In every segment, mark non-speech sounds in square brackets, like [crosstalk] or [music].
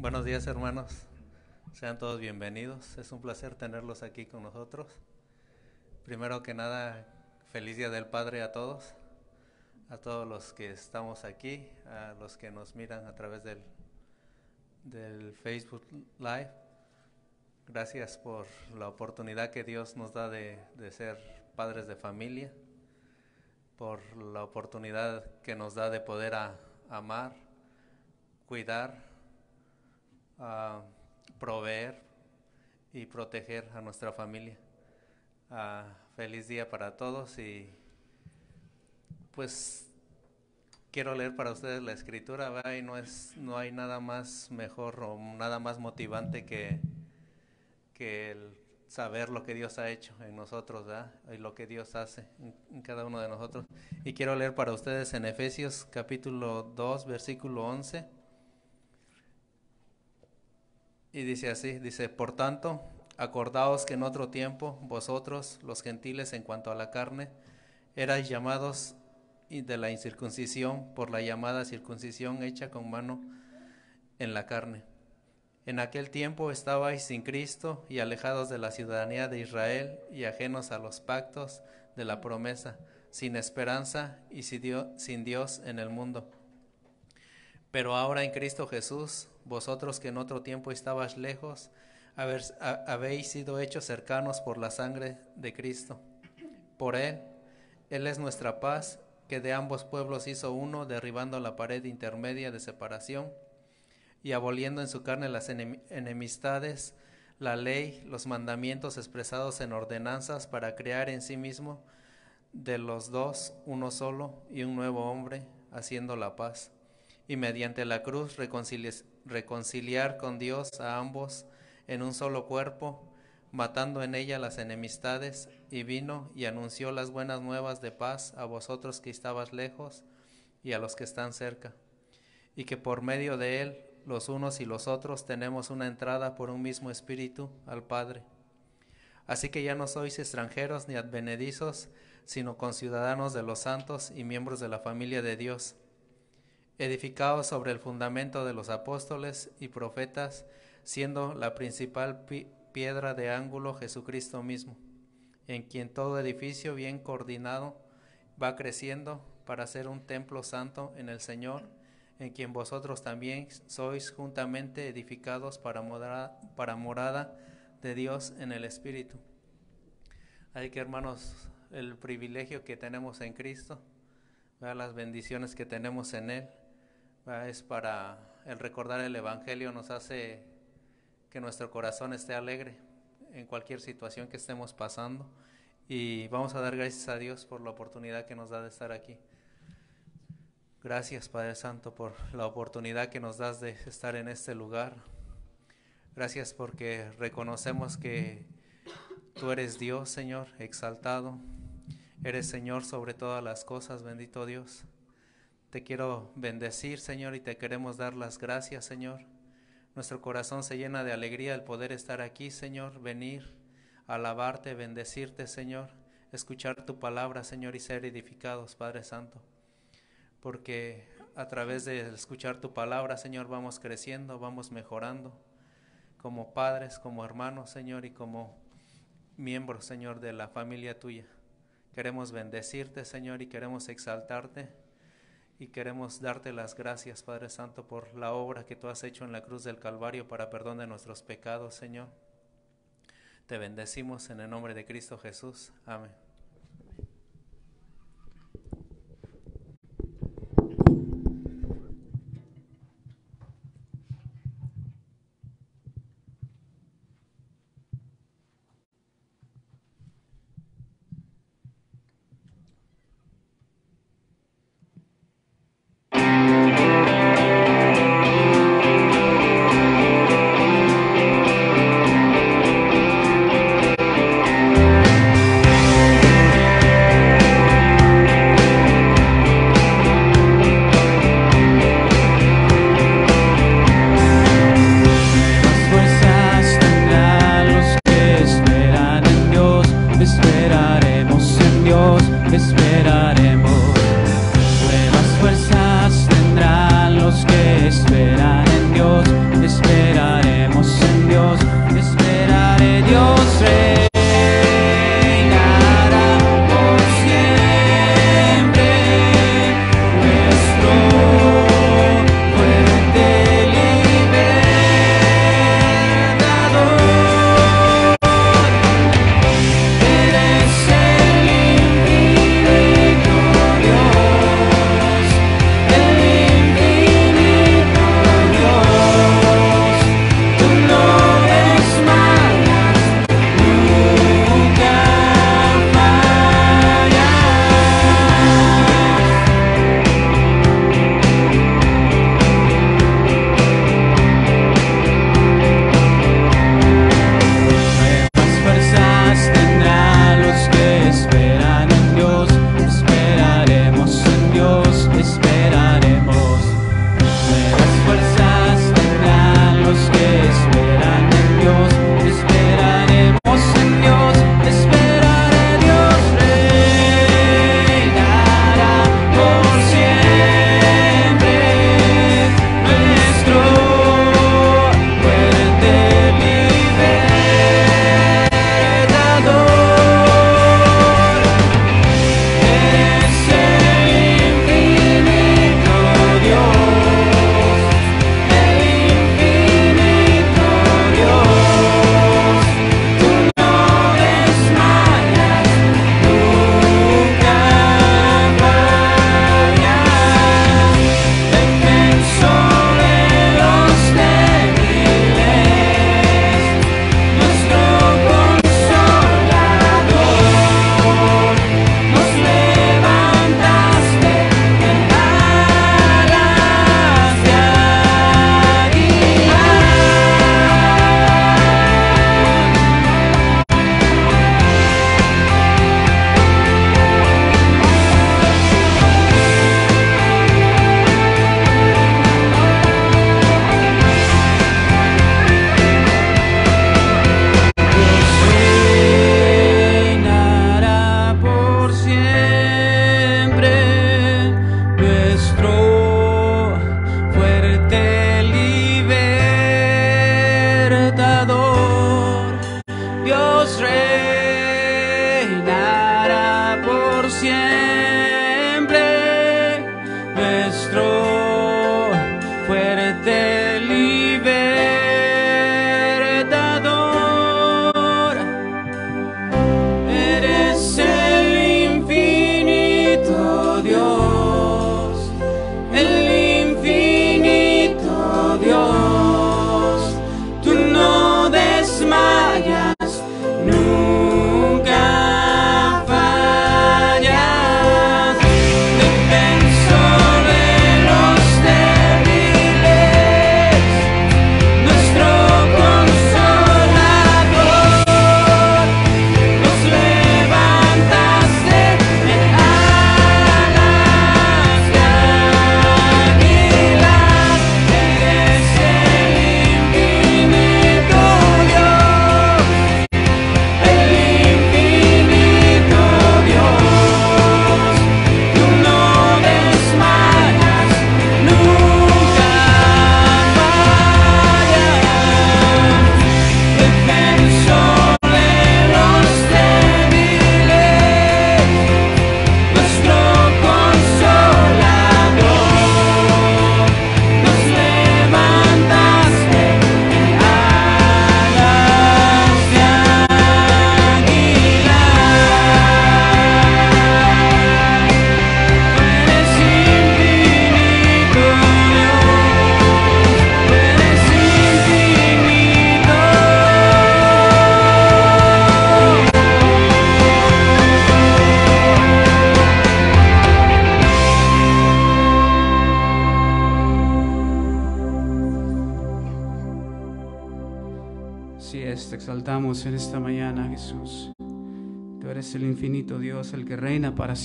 Buenos días hermanos, sean todos bienvenidos. Es un placer tenerlos aquí con nosotros. Primero que nada, feliz Día del Padre a todos, a todos los que estamos aquí, a los que nos miran a través del, del Facebook Live. Gracias por la oportunidad que Dios nos da de, de ser padres de familia, por la oportunidad que nos da de poder a, amar, cuidar, a proveer y proteger a nuestra familia. Ah, feliz día para todos y pues quiero leer para ustedes la escritura y no es no hay nada más mejor o nada más motivante que que el saber lo que Dios ha hecho en nosotros y lo que Dios hace en cada uno de nosotros. Y quiero leer para ustedes en Efesios capítulo 2 versículo 11 y dice así dice por tanto Acordaos que en otro tiempo vosotros, los gentiles en cuanto a la carne, erais llamados de la incircuncisión por la llamada circuncisión hecha con mano en la carne. En aquel tiempo estabais sin Cristo y alejados de la ciudadanía de Israel y ajenos a los pactos de la promesa, sin esperanza y sin Dios en el mundo. Pero ahora en Cristo Jesús, vosotros que en otro tiempo estabais lejos, habéis sido hechos cercanos por la sangre de Cristo. Por Él, Él es nuestra paz, que de ambos pueblos hizo uno, derribando la pared intermedia de separación y aboliendo en su carne las enemistades, la ley, los mandamientos expresados en ordenanzas para crear en sí mismo de los dos uno solo y un nuevo hombre, haciendo la paz. Y mediante la cruz reconciliar con Dios a ambos, en un solo cuerpo, matando en ella las enemistades, y vino y anunció las buenas nuevas de paz a vosotros que estabas lejos y a los que están cerca, y que por medio de él los unos y los otros tenemos una entrada por un mismo espíritu al Padre. Así que ya no sois extranjeros ni advenedizos, sino conciudadanos de los santos y miembros de la familia de Dios, edificados sobre el fundamento de los apóstoles y profetas, siendo la principal piedra de ángulo Jesucristo mismo, en quien todo edificio bien coordinado va creciendo para ser un templo santo en el Señor, en quien vosotros también sois juntamente edificados para morada, para morada de Dios en el Espíritu. Hay que, hermanos, el privilegio que tenemos en Cristo, las bendiciones que tenemos en Él, es para el recordar el Evangelio, nos hace que nuestro corazón esté alegre en cualquier situación que estemos pasando y vamos a dar gracias a Dios por la oportunidad que nos da de estar aquí. Gracias Padre Santo por la oportunidad que nos das de estar en este lugar. Gracias porque reconocemos que tú eres Dios, Señor, exaltado. Eres Señor sobre todas las cosas, bendito Dios. Te quiero bendecir, Señor, y te queremos dar las gracias, Señor nuestro corazón se llena de alegría el poder estar aquí, Señor, venir, alabarte, bendecirte, Señor, escuchar tu palabra, Señor, y ser edificados, Padre Santo. Porque a través de escuchar tu palabra, Señor, vamos creciendo, vamos mejorando como padres, como hermanos, Señor, y como miembros, Señor, de la familia tuya. Queremos bendecirte, Señor, y queremos exaltarte y queremos darte las gracias, Padre Santo, por la obra que tú has hecho en la cruz del Calvario para perdón de nuestros pecados, Señor. Te bendecimos en el nombre de Cristo Jesús. Amén.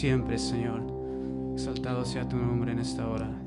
Siempre, Señor. Exaltado sea tu nombre en esta hora.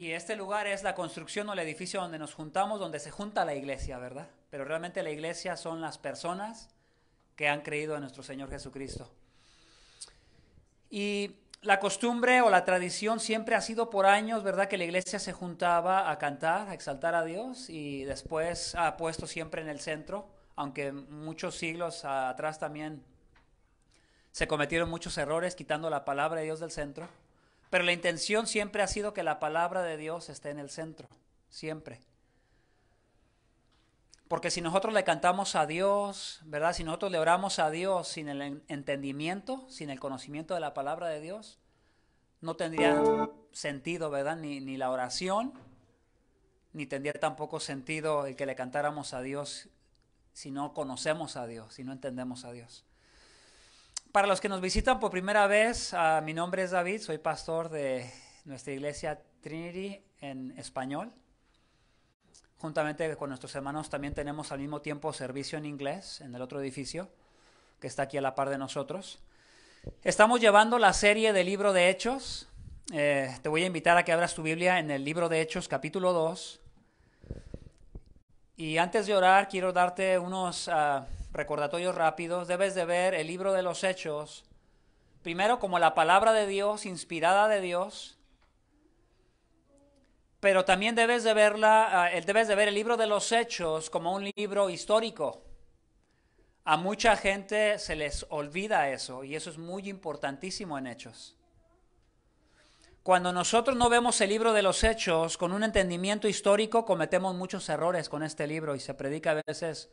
Y este lugar es la construcción o el edificio donde nos juntamos, donde se junta la iglesia, ¿verdad? Pero realmente la iglesia son las personas que han creído en nuestro Señor Jesucristo. Y la costumbre o la tradición siempre ha sido por años, ¿verdad? Que la iglesia se juntaba a cantar, a exaltar a Dios y después ha puesto siempre en el centro, aunque muchos siglos atrás también se cometieron muchos errores quitando la palabra de Dios del centro. Pero la intención siempre ha sido que la palabra de Dios esté en el centro, siempre. Porque si nosotros le cantamos a Dios, ¿verdad? Si nosotros le oramos a Dios sin el entendimiento, sin el conocimiento de la palabra de Dios, no tendría sentido, ¿verdad? Ni, ni la oración, ni tendría tampoco sentido el que le cantáramos a Dios si no conocemos a Dios, si no entendemos a Dios. Para los que nos visitan por primera vez, uh, mi nombre es David, soy pastor de nuestra iglesia Trinity en español. Juntamente con nuestros hermanos también tenemos al mismo tiempo servicio en inglés en el otro edificio que está aquí a la par de nosotros. Estamos llevando la serie del libro de Hechos. Eh, te voy a invitar a que abras tu Biblia en el libro de Hechos capítulo 2. Y antes de orar quiero darte unos... Uh, recordatorios rápidos, debes de ver el libro de los hechos, primero como la palabra de Dios, inspirada de Dios, pero también debes de, verla, uh, debes de ver el libro de los hechos como un libro histórico. A mucha gente se les olvida eso y eso es muy importantísimo en hechos. Cuando nosotros no vemos el libro de los hechos con un entendimiento histórico, cometemos muchos errores con este libro y se predica a veces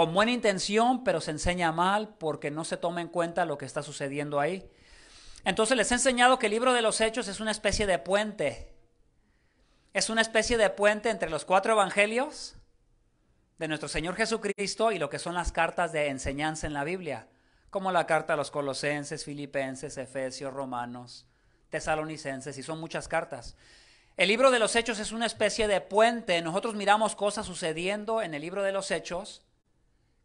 con buena intención, pero se enseña mal porque no se toma en cuenta lo que está sucediendo ahí. Entonces les he enseñado que el libro de los Hechos es una especie de puente. Es una especie de puente entre los cuatro evangelios de nuestro Señor Jesucristo y lo que son las cartas de enseñanza en la Biblia, como la carta a los Colosenses, Filipenses, Efesios, Romanos, Tesalonicenses, y son muchas cartas. El libro de los Hechos es una especie de puente. Nosotros miramos cosas sucediendo en el libro de los Hechos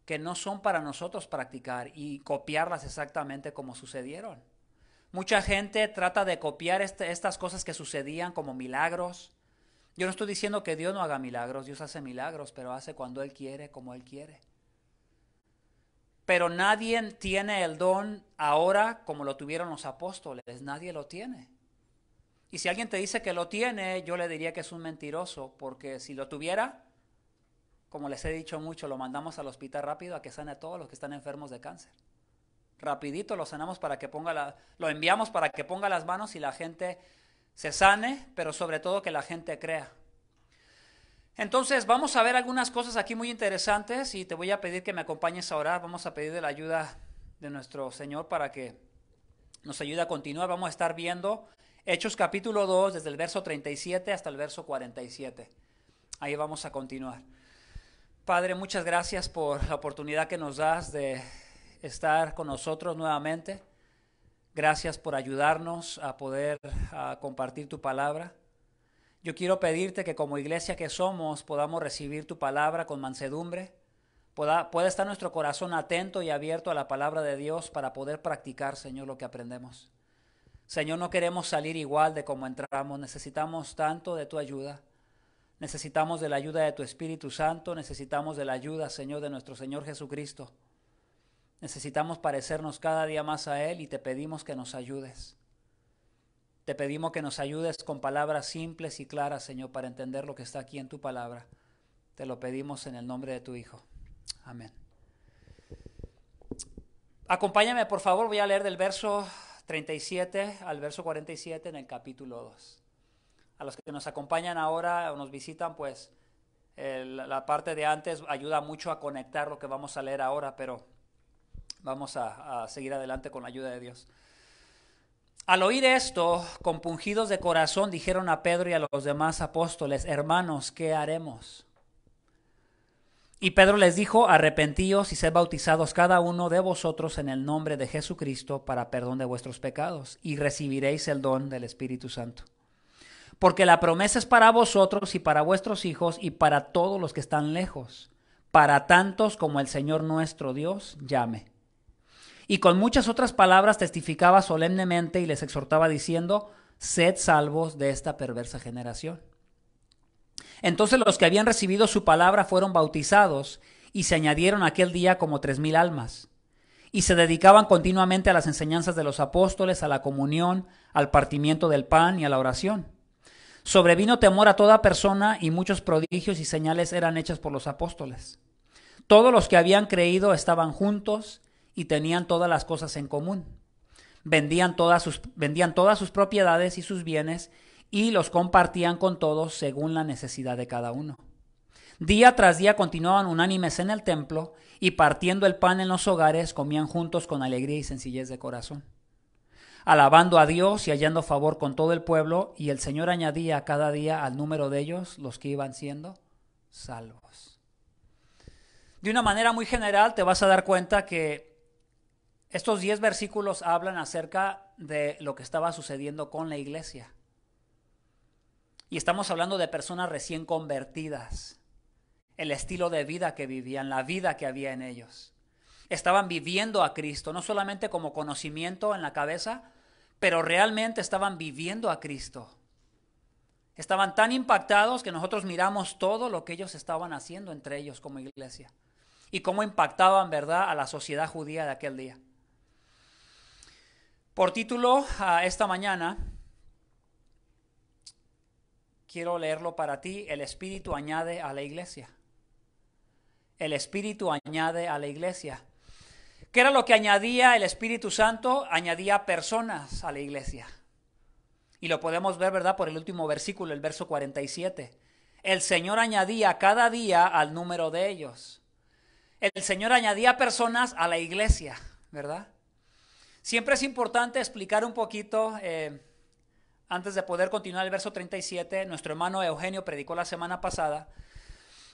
que no son para nosotros practicar y copiarlas exactamente como sucedieron. Mucha gente trata de copiar este, estas cosas que sucedían como milagros. Yo no estoy diciendo que Dios no haga milagros, Dios hace milagros, pero hace cuando Él quiere, como Él quiere. Pero nadie tiene el don ahora como lo tuvieron los apóstoles, nadie lo tiene. Y si alguien te dice que lo tiene, yo le diría que es un mentiroso, porque si lo tuviera, como les he dicho mucho, lo mandamos al hospital rápido a que sane a todos los que están enfermos de cáncer. Rapidito lo sanamos para que ponga la, lo enviamos para que ponga las manos y la gente se sane, pero sobre todo que la gente crea. Entonces vamos a ver algunas cosas aquí muy interesantes y te voy a pedir que me acompañes a orar. Vamos a pedir de la ayuda de nuestro Señor para que nos ayude a continuar. Vamos a estar viendo Hechos capítulo 2 desde el verso 37 hasta el verso 47. Ahí vamos a continuar. Padre, muchas gracias por la oportunidad que nos das de estar con nosotros nuevamente. Gracias por ayudarnos a poder compartir tu palabra. Yo quiero pedirte que como iglesia que somos podamos recibir tu palabra con mansedumbre. Pueda, pueda estar nuestro corazón atento y abierto a la palabra de Dios para poder practicar, Señor, lo que aprendemos. Señor, no queremos salir igual de como entramos, necesitamos tanto de tu ayuda. Necesitamos de la ayuda de tu Espíritu Santo, necesitamos de la ayuda, Señor, de nuestro Señor Jesucristo. Necesitamos parecernos cada día más a Él y te pedimos que nos ayudes. Te pedimos que nos ayudes con palabras simples y claras, Señor, para entender lo que está aquí en tu palabra. Te lo pedimos en el nombre de tu Hijo. Amén. Acompáñame, por favor, voy a leer del verso 37 al verso 47 en el capítulo 2. A los que nos acompañan ahora o nos visitan, pues la parte de antes ayuda mucho a conectar lo que vamos a leer ahora, pero vamos a, a seguir adelante con la ayuda de Dios. Al oír esto, compungidos de corazón, dijeron a Pedro y a los demás apóstoles, hermanos, ¿qué haremos? Y Pedro les dijo, arrepentíos y sed bautizados cada uno de vosotros en el nombre de Jesucristo para perdón de vuestros pecados, y recibiréis el don del Espíritu Santo. Porque la promesa es para vosotros y para vuestros hijos y para todos los que están lejos, para tantos como el Señor nuestro Dios llame. Y con muchas otras palabras testificaba solemnemente y les exhortaba diciendo, sed salvos de esta perversa generación. Entonces los que habían recibido su palabra fueron bautizados y se añadieron aquel día como tres mil almas. Y se dedicaban continuamente a las enseñanzas de los apóstoles, a la comunión, al partimiento del pan y a la oración. Sobrevino temor a toda persona y muchos prodigios y señales eran hechas por los apóstoles. Todos los que habían creído estaban juntos y tenían todas las cosas en común. Vendían todas sus, vendían todas sus propiedades y sus bienes y los compartían con todos según la necesidad de cada uno. Día tras día continuaban unánimes en el templo y partiendo el pan en los hogares comían juntos con alegría y sencillez de corazón, alabando a Dios y hallando favor con todo el pueblo, y el Señor añadía cada día al número de ellos los que iban siendo salvos. De una manera muy general te vas a dar cuenta que estos diez versículos hablan acerca de lo que estaba sucediendo con la iglesia. Y estamos hablando de personas recién convertidas, el estilo de vida que vivían, la vida que había en ellos. Estaban viviendo a Cristo, no solamente como conocimiento en la cabeza, pero realmente estaban viviendo a Cristo. Estaban tan impactados que nosotros miramos todo lo que ellos estaban haciendo entre ellos como iglesia y cómo impactaban, ¿verdad?, a la sociedad judía de aquel día. Por título, a esta mañana quiero leerlo para ti, el Espíritu añade a la iglesia. El Espíritu añade a la iglesia. ¿Qué era lo que añadía el Espíritu Santo? Añadía personas a la iglesia. Y lo podemos ver, ¿verdad? Por el último versículo, el verso 47. El Señor añadía cada día al número de ellos. El Señor añadía personas a la iglesia, ¿verdad? Siempre es importante explicar un poquito, eh, antes de poder continuar el verso 37, nuestro hermano Eugenio predicó la semana pasada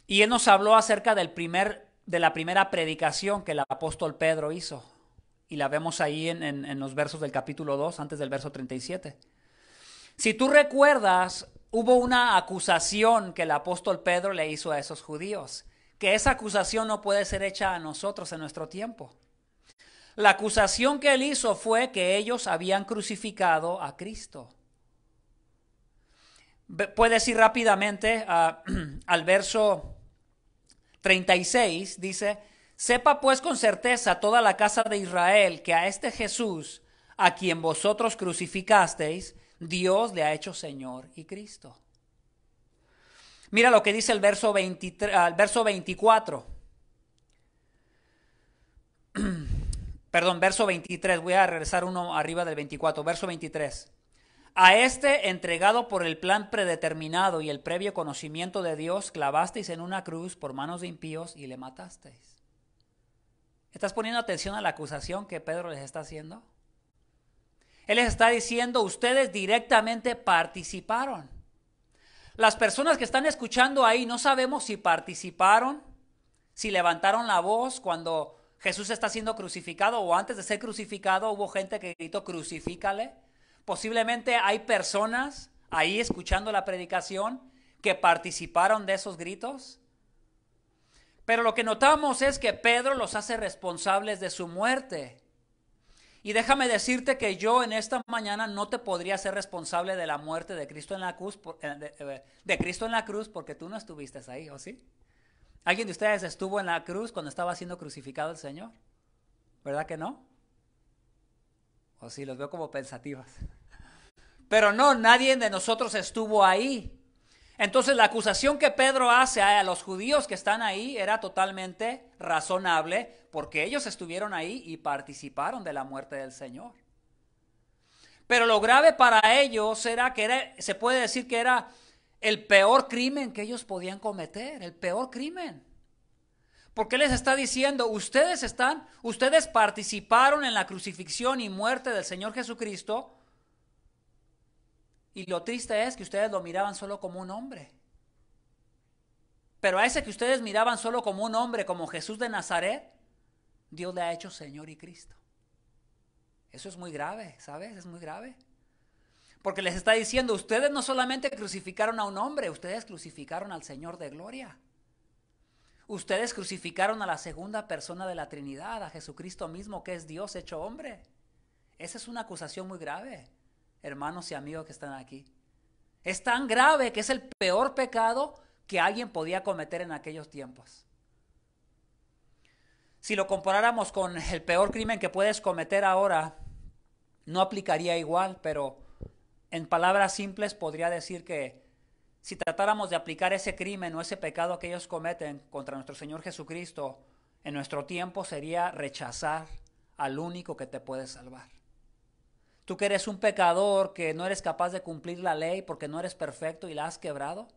y él nos habló acerca del primer, de la primera predicación que el apóstol Pedro hizo. Y la vemos ahí en, los versos del capítulo 2, antes del verso 37. Si tú recuerdas, hubo una acusación que el apóstol Pedro le hizo a esos judíos, que esa acusación no puede ser hecha a nosotros en nuestro tiempo. La acusación que él hizo fue que ellos habían crucificado a Cristo. Puedes ir rápidamente [clears throat] al verso 36, dice, sepa pues con certeza toda la casa de Israel que a este Jesús, a quien vosotros crucificasteis, Dios le ha hecho Señor y Cristo. Mira lo que dice el verso, 23, el verso 24. [clears throat] Perdón, verso 23. Voy a regresar uno arriba del 24. Verso 23. A este, entregado por el plan predeterminado y el previo conocimiento de Dios, clavasteis en una cruz por manos de impíos y le matasteis. ¿Estás poniendo atención a la acusación que Pedro les está haciendo? Él les está diciendo, ustedes directamente participaron. Las personas que están escuchando ahí no sabemos si participaron, si levantaron la voz cuando Jesús está siendo crucificado o antes de ser crucificado hubo gente que gritó crucifícale. Posiblemente hay personas ahí escuchando la predicación que participaron de esos gritos. Pero lo que notamos es que Pedro los hace responsables de su muerte. Y déjame decirte que yo en esta mañana no te podría ser responsable de la muerte de Cristo en la cruz, eh, de, eh, de Cristo en la cruz porque tú no estuviste ahí, ¿o sí? ¿Alguien de ustedes estuvo en la cruz cuando estaba siendo crucificado el Señor? ¿Verdad que no? O sí, los veo como pensativas. Pero no, nadie de nosotros estuvo ahí. Entonces la acusación que Pedro hace a los judíos que están ahí era totalmente razonable porque ellos estuvieron ahí y participaron de la muerte del Señor. Pero lo grave para ellos era que se puede decir que era el peor crimen que ellos podían cometer, el peor crimen. Porque les está diciendo, ustedes están, ustedes participaron en la crucifixión y muerte del Señor Jesucristo. Y lo triste es que ustedes lo miraban solo como un hombre. Pero a ese que ustedes miraban solo como un hombre, como Jesús de Nazaret, Dios le ha hecho Señor y Cristo. Eso es muy grave, ¿sabes? Es muy grave. Porque les está diciendo, ustedes no solamente crucificaron a un hombre, ustedes crucificaron al Señor de gloria. Ustedes crucificaron a la segunda persona de la Trinidad, a Jesucristo mismo, que es Dios hecho hombre. Esa es una acusación muy grave, hermanos y amigos que están aquí. Es tan grave que es el peor pecado que alguien podía cometer en aquellos tiempos. Si lo comparáramos con el peor crimen que puedes cometer ahora, no aplicaría igual, pero en palabras simples podría decir que si tratáramos de aplicar ese crimen o ese pecado que ellos cometen contra nuestro Señor Jesucristo en nuestro tiempo sería rechazar al único que te puede salvar. Tú que eres un pecador, que no eres capaz de cumplir la ley porque no eres perfecto y la has quebrado,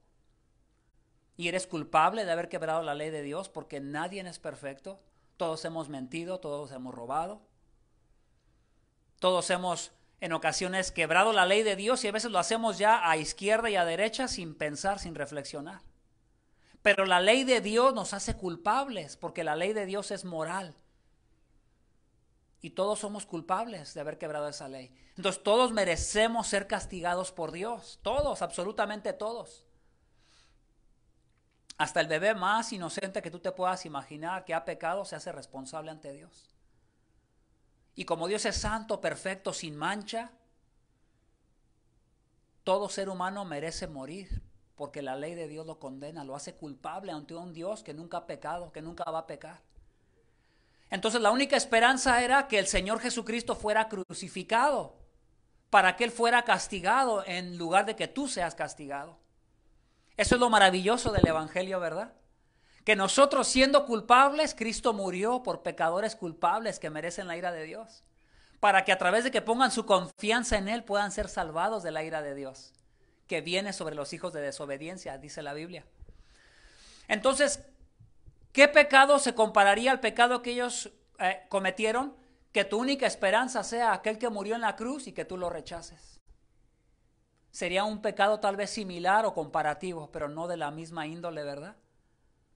y eres culpable de haber quebrado la ley de Dios porque nadie es perfecto, todos hemos mentido, todos hemos robado, todos hemos en ocasiones quebrado la ley de Dios y a veces lo hacemos ya a izquierda y a derecha sin pensar, sin reflexionar. Pero la ley de Dios nos hace culpables porque la ley de Dios es moral. Y todos somos culpables de haber quebrado esa ley. Entonces todos merecemos ser castigados por Dios. Todos, absolutamente todos. Hasta el bebé más inocente que tú te puedas imaginar que ha pecado se hace responsable ante Dios. Y como Dios es santo, perfecto, sin mancha, todo ser humano merece morir, porque la ley de Dios lo condena, lo hace culpable ante un Dios que nunca ha pecado, que nunca va a pecar. Entonces la única esperanza era que el Señor Jesucristo fuera crucificado, para que Él fuera castigado en lugar de que tú seas castigado. Eso es lo maravilloso del Evangelio, ¿verdad? Que nosotros siendo culpables, Cristo murió por pecadores culpables que merecen la ira de Dios, para que a través de que pongan su confianza en Él puedan ser salvados de la ira de Dios, que viene sobre los hijos de desobediencia, dice la Biblia. Entonces, ¿qué pecado se compararía al pecado que ellos eh, cometieron? que tu única esperanza sea aquel que murió en la cruz y que tú lo rechaces. Sería un pecado tal vez similar o comparativo, pero no de la misma índole, ¿verdad?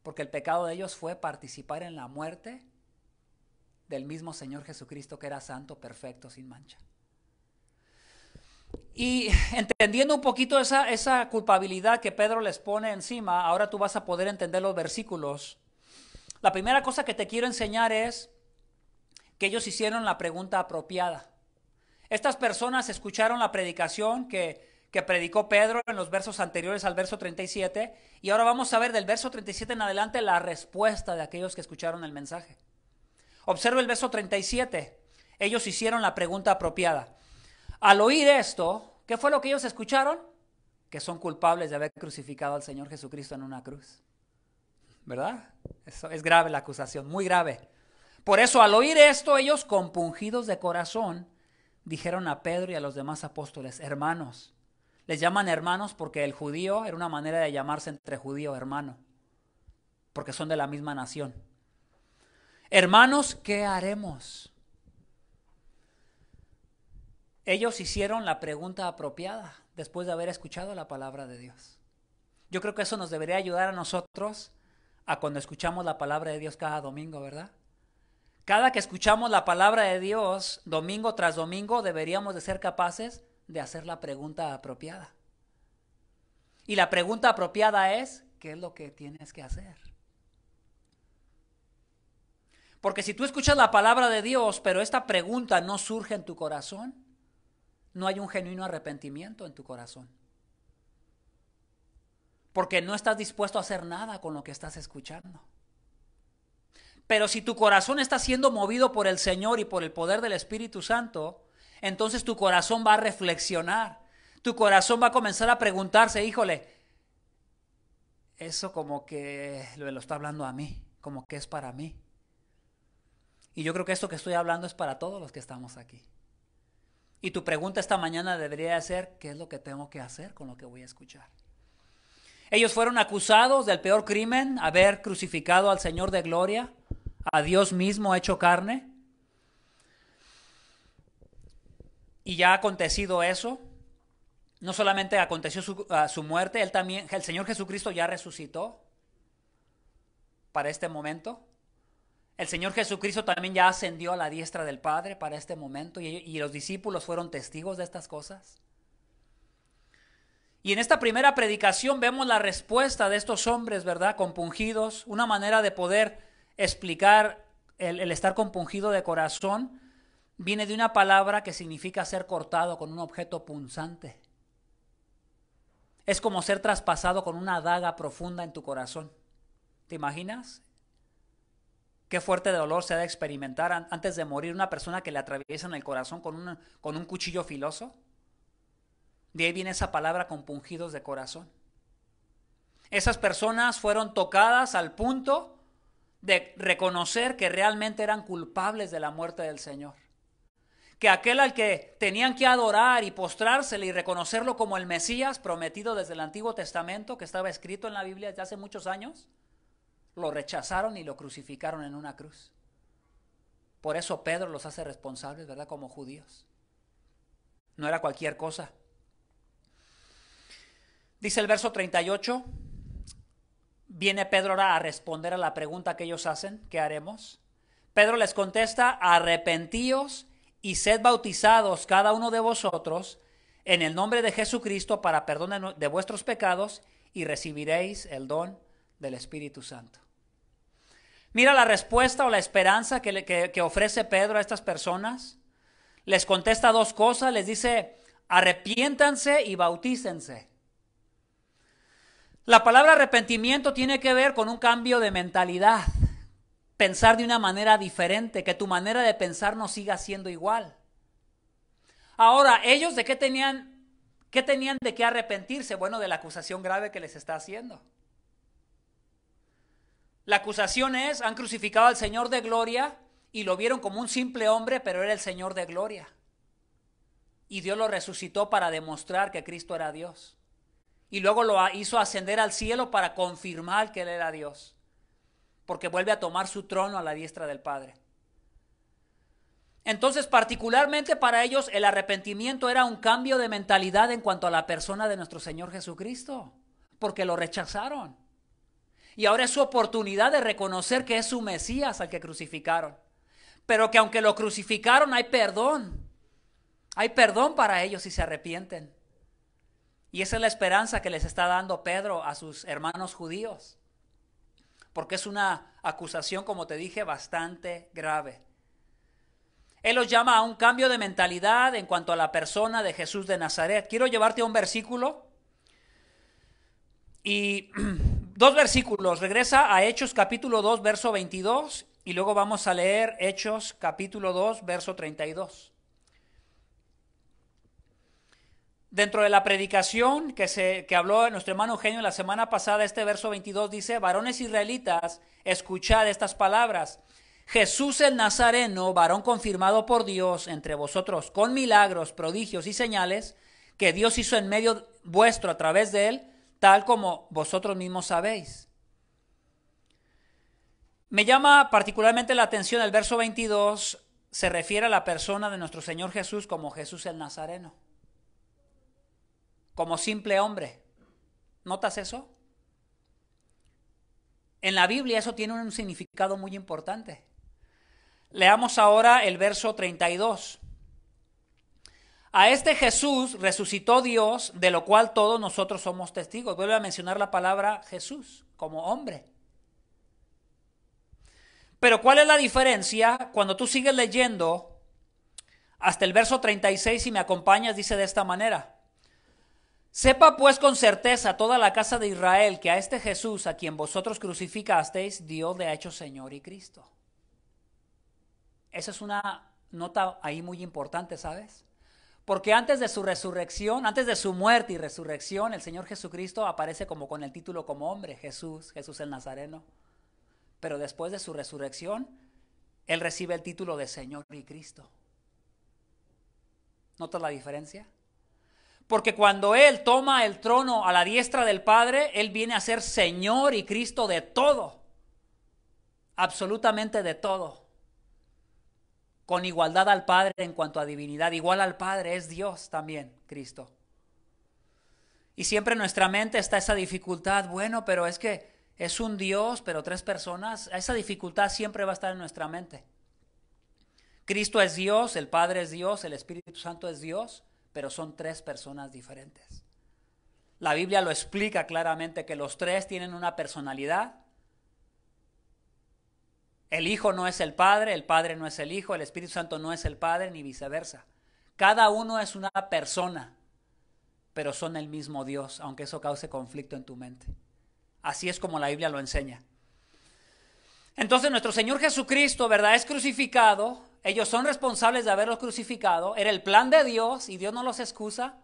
Porque el pecado de ellos fue participar en la muerte del mismo Señor Jesucristo que era santo, perfecto, sin mancha. Y entendiendo un poquito esa, esa culpabilidad que Pedro les pone encima, ahora tú vas a poder entender los versículos. La primera cosa que te quiero enseñar es que ellos hicieron la pregunta apropiada. Estas personas escucharon la predicación que, que predicó Pedro en los versos anteriores al verso 37 y ahora vamos a ver del verso 37 en adelante la respuesta de aquellos que escucharon el mensaje. Observa el verso 37. Ellos hicieron la pregunta apropiada. Al oír esto, ¿qué fue lo que ellos escucharon? Que son culpables de haber crucificado al Señor Jesucristo en una cruz. ¿Verdad? Eso es grave la acusación, muy grave. Por eso al oír esto, ellos compungidos de corazón, dijeron a Pedro y a los demás apóstoles, hermanos, les llaman hermanos porque el judío era una manera de llamarse entre judío hermano, porque son de la misma nación. Hermanos, ¿qué haremos? Ellos hicieron la pregunta apropiada después de haber escuchado la palabra de Dios. Yo creo que eso nos debería ayudar a nosotros a cuando escuchamos la palabra de Dios cada domingo, ¿verdad? Cada que escuchamos la palabra de Dios domingo tras domingo deberíamos de ser capaces de hacer la pregunta apropiada. Y la pregunta apropiada es, ¿qué es lo que tienes que hacer? Porque si tú escuchas la palabra de Dios, pero esta pregunta no surge en tu corazón, no hay un genuino arrepentimiento en tu corazón. Porque no estás dispuesto a hacer nada con lo que estás escuchando. Pero si tu corazón está siendo movido por el Señor y por el poder del Espíritu Santo, entonces tu corazón va a reflexionar. Tu corazón va a comenzar a preguntarse, híjole, eso como que lo está hablando a mí, como que es para mí. Y yo creo que esto que estoy hablando es para todos los que estamos aquí. Y tu pregunta esta mañana debería ser, ¿qué es lo que tengo que hacer con lo que voy a escuchar? Ellos fueron acusados del peor crimen, haber crucificado al Señor de gloria a Dios mismo hecho carne. Y ya ha acontecido eso. No solamente aconteció su, su, muerte, él también, el Señor Jesucristo ya resucitó para este momento. El Señor Jesucristo también ya ascendió a la diestra del Padre para este momento y, y los discípulos fueron testigos de estas cosas. Y en esta primera predicación vemos la respuesta de estos hombres, ¿verdad? Compungidos, una manera de poder explicar el, estar compungido de corazón viene de una palabra que significa ser cortado con un objeto punzante. Es como ser traspasado con una daga profunda en tu corazón. ¿Te imaginas? Qué fuerte dolor se ha de experimentar antes de morir una persona que le atraviesa en el corazón con, con un cuchillo filoso. De ahí viene esa palabra compungidos de corazón. Esas personas fueron tocadas al punto de reconocer que realmente eran culpables de la muerte del Señor. Que aquel al que tenían que adorar y postrársele y reconocerlo como el Mesías prometido desde el Antiguo Testamento, que estaba escrito en la Biblia desde hace muchos años, lo rechazaron y lo crucificaron en una cruz. Por eso Pedro los hace responsables, ¿verdad? Como judíos. No era cualquier cosa. Dice el verso 38, Viene Pedro ahora a responder a la pregunta que ellos hacen, ¿qué haremos? Pedro les contesta, arrepentíos y sed bautizados cada uno de vosotros en el nombre de Jesucristo para perdón de vuestros pecados y recibiréis el don del Espíritu Santo. Mira la respuesta o la esperanza que, ofrece Pedro a estas personas. Les contesta dos cosas, les dice, arrepiéntanse y bautícense. La palabra arrepentimiento tiene que ver con un cambio de mentalidad, pensar de una manera diferente, que tu manera de pensar no siga siendo igual. Ahora, ellos de qué tenían qué tenían de qué arrepentirse? Bueno, de la acusación grave que les está haciendo. La acusación es, han crucificado al Señor de gloria y lo vieron como un simple hombre, pero era el Señor de gloria. Y Dios lo resucitó para demostrar que Cristo era Dios y luego lo hizo ascender al cielo para confirmar que Él era Dios, porque vuelve a tomar su trono a la diestra del Padre. Entonces, particularmente para ellos, el arrepentimiento era un cambio de mentalidad en cuanto a la persona de nuestro Señor Jesucristo, porque lo rechazaron. Y ahora es su oportunidad de reconocer que es su Mesías al que crucificaron. Pero que aunque lo crucificaron, hay perdón. Hay perdón para ellos si se arrepienten. Y esa es la esperanza que les está dando Pedro a sus hermanos judíos. Porque es una acusación, como te dije, bastante grave. Él los llama a un cambio de mentalidad en cuanto a la persona de Jesús de Nazaret. Quiero llevarte a un versículo y [clears throat] dos versículos. Regresa a Hechos capítulo 2, verso 22 y luego vamos a leer Hechos capítulo 2, verso 32. Dentro de la predicación que, se, que habló nuestro hermano Eugenio la semana pasada, este verso 22 dice, varones israelitas, escuchad estas palabras. Jesús el Nazareno, varón confirmado por Dios entre vosotros con milagros, prodigios y señales, que Dios hizo en medio vuestro a través de él, tal como vosotros mismos sabéis. Me llama particularmente la atención el verso 22, se refiere a la persona de nuestro Señor Jesús como Jesús el Nazareno, como simple hombre. ¿Notas eso? En la Biblia eso tiene un significado muy importante. Leamos ahora el verso 32. A este Jesús resucitó Dios, de lo cual todos nosotros somos testigos. Vuelve a mencionar la palabra Jesús como hombre. Pero ¿cuál es la diferencia cuando tú sigues leyendo hasta el verso 36 y me acompañas? Dice de esta manera. Sepa pues con certeza toda la casa de Israel que a este Jesús a quien vosotros crucificasteis, Dios le ha hecho Señor y Cristo. Esa es una nota ahí muy importante, ¿sabes? Porque antes de su resurrección, antes de su muerte y resurrección, el Señor Jesucristo aparece como con el título como hombre, Jesús, Jesús el Nazareno. Pero después de su resurrección, Él recibe el título de Señor y Cristo. ¿Notas la diferencia? Porque cuando Él toma el trono a la diestra del Padre, Él viene a ser Señor y Cristo de todo. Absolutamente de todo con igualdad al Padre en cuanto a divinidad. Igual al Padre es Dios también, Cristo. Y siempre en nuestra mente está esa dificultad, bueno, pero es que es un Dios, pero tres personas, esa dificultad siempre va a estar en nuestra mente. Cristo es Dios, el Padre es Dios, el Espíritu Santo es Dios, pero son tres personas diferentes. La Biblia lo explica claramente que los tres tienen una personalidad, el Hijo no es el Padre, el Padre no es el Hijo, el Espíritu Santo no es el Padre, ni viceversa. Cada uno es una persona, pero son el mismo Dios, aunque eso cause conflicto en tu mente. Así es como la Biblia lo enseña. Entonces nuestro Señor Jesucristo, ¿verdad? Es crucificado. Ellos son responsables de haberlo crucificado. Era el plan de Dios y Dios no los excusa.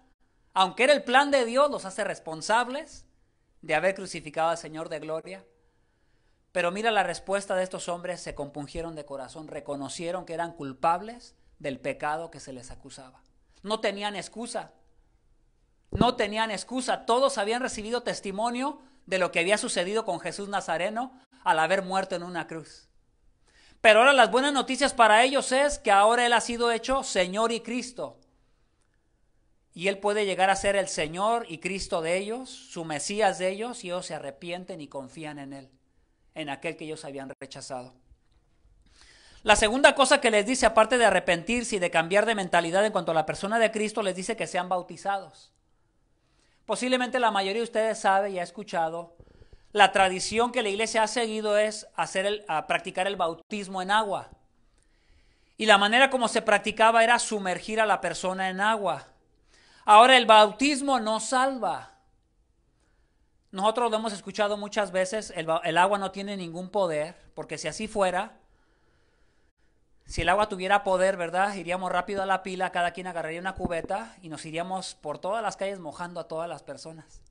Aunque era el plan de Dios, los hace responsables de haber crucificado al Señor de gloria. Pero mira la respuesta de estos hombres, se compungieron de corazón, reconocieron que eran culpables del pecado que se les acusaba. No tenían excusa. No tenían excusa. Todos habían recibido testimonio de lo que había sucedido con Jesús Nazareno al haber muerto en una cruz. Pero ahora las buenas noticias para ellos es que ahora Él ha sido hecho Señor y Cristo. Y Él puede llegar a ser el Señor y Cristo de ellos, su Mesías de ellos, y ellos se arrepienten y confían en Él en aquel que ellos habían rechazado. La segunda cosa que les dice, aparte de arrepentirse y de cambiar de mentalidad en cuanto a la persona de Cristo, les dice que sean bautizados. Posiblemente la mayoría de ustedes sabe y ha escuchado, la tradición que la iglesia ha seguido es hacer el, practicar el bautismo en agua. Y la manera como se practicaba era sumergir a la persona en agua. Ahora el bautismo no salva. Nosotros lo hemos escuchado muchas veces, el, agua no tiene ningún poder, porque si así fuera, si el agua tuviera poder, ¿verdad? Iríamos rápido a la pila, cada quien agarraría una cubeta y nos iríamos por todas las calles mojando a todas las personas.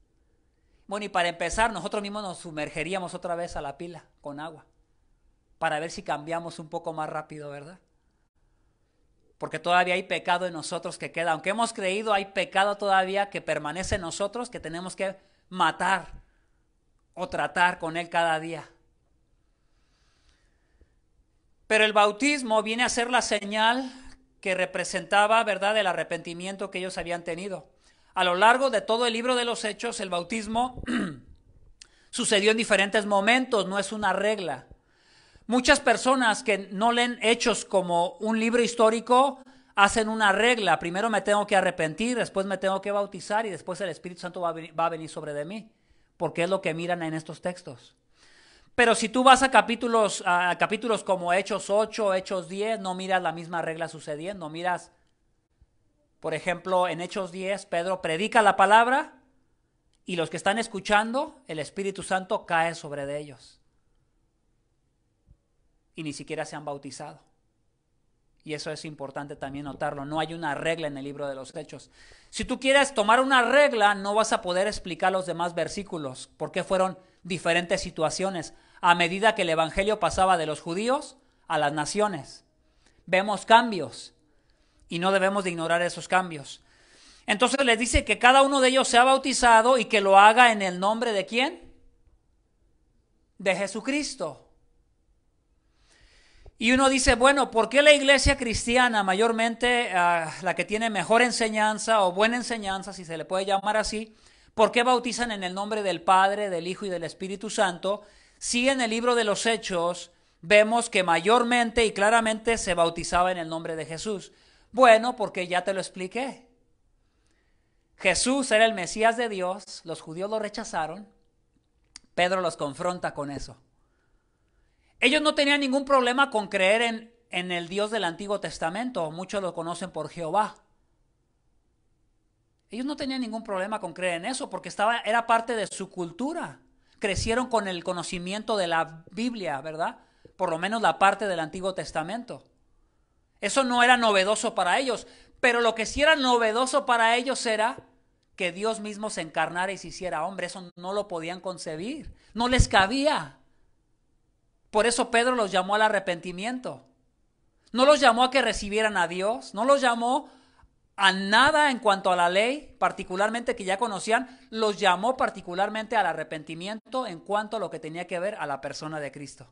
Bueno, y para empezar, nosotros mismos nos sumergeríamos otra vez a la pila con agua, para ver si cambiamos un poco más rápido, ¿verdad? Porque todavía hay pecado en nosotros que queda. Aunque hemos creído, hay pecado todavía que permanece en nosotros, que tenemos que matar o tratar con Él cada día. Pero el bautismo viene a ser la señal que representaba, ¿verdad?, el arrepentimiento que ellos habían tenido. A lo largo de todo el libro de los Hechos, el bautismo [clears throat] sucedió en diferentes momentos, no es una regla. Muchas personas que no leen Hechos como un libro histórico hacen una regla. Primero me tengo que arrepentir, después me tengo que bautizar y después el Espíritu Santo va a venir sobre de mí, porque es lo que miran en estos textos. Pero si tú vas a capítulos, a capítulos como Hechos 8, Hechos 10, no miras la misma regla sucediendo. Miras, por ejemplo, en Hechos 10, Pedro predica la palabra y los que están escuchando, el Espíritu Santo cae sobre de ellos. Y ni siquiera se han bautizado. Y eso es importante también notarlo. No hay una regla en el libro de los Hechos. Si tú quieres tomar una regla, no vas a poder explicar los demás versículos, porque fueron diferentes situaciones a medida que el Evangelio pasaba de los judíos a las naciones. Vemos cambios y no debemos de ignorar esos cambios. Entonces les dice que cada uno de ellos sea bautizado y que lo haga en el nombre de quién? De Jesucristo. Y uno dice, bueno, ¿por qué la iglesia cristiana, mayormente uh, la que tiene mejor enseñanza o buena enseñanza, si se le puede llamar así, ¿Por qué bautizan en el nombre del Padre, del Hijo y del Espíritu Santo? Si en el libro de los Hechos vemos que mayormente y claramente se bautizaba en el nombre de Jesús. Bueno, porque ya te lo expliqué. Jesús era el Mesías de Dios, los judíos lo rechazaron, Pedro los confronta con eso. Ellos no tenían ningún problema con creer en, en el Dios del Antiguo Testamento, muchos lo conocen por Jehová. Ellos no tenían ningún problema con creer en eso porque estaba, era parte de su cultura. Crecieron con el conocimiento de la Biblia, ¿verdad? Por lo menos la parte del Antiguo Testamento. Eso no era novedoso para ellos, pero lo que sí era novedoso para ellos era que Dios mismo se encarnara y se hiciera hombre. Eso no lo podían concebir, no les cabía. Por eso Pedro los llamó al arrepentimiento. No los llamó a que recibieran a Dios, no los llamó a nada en cuanto a la ley, particularmente que ya conocían, los llamó particularmente al arrepentimiento en cuanto a lo que tenía que ver a la persona de Cristo.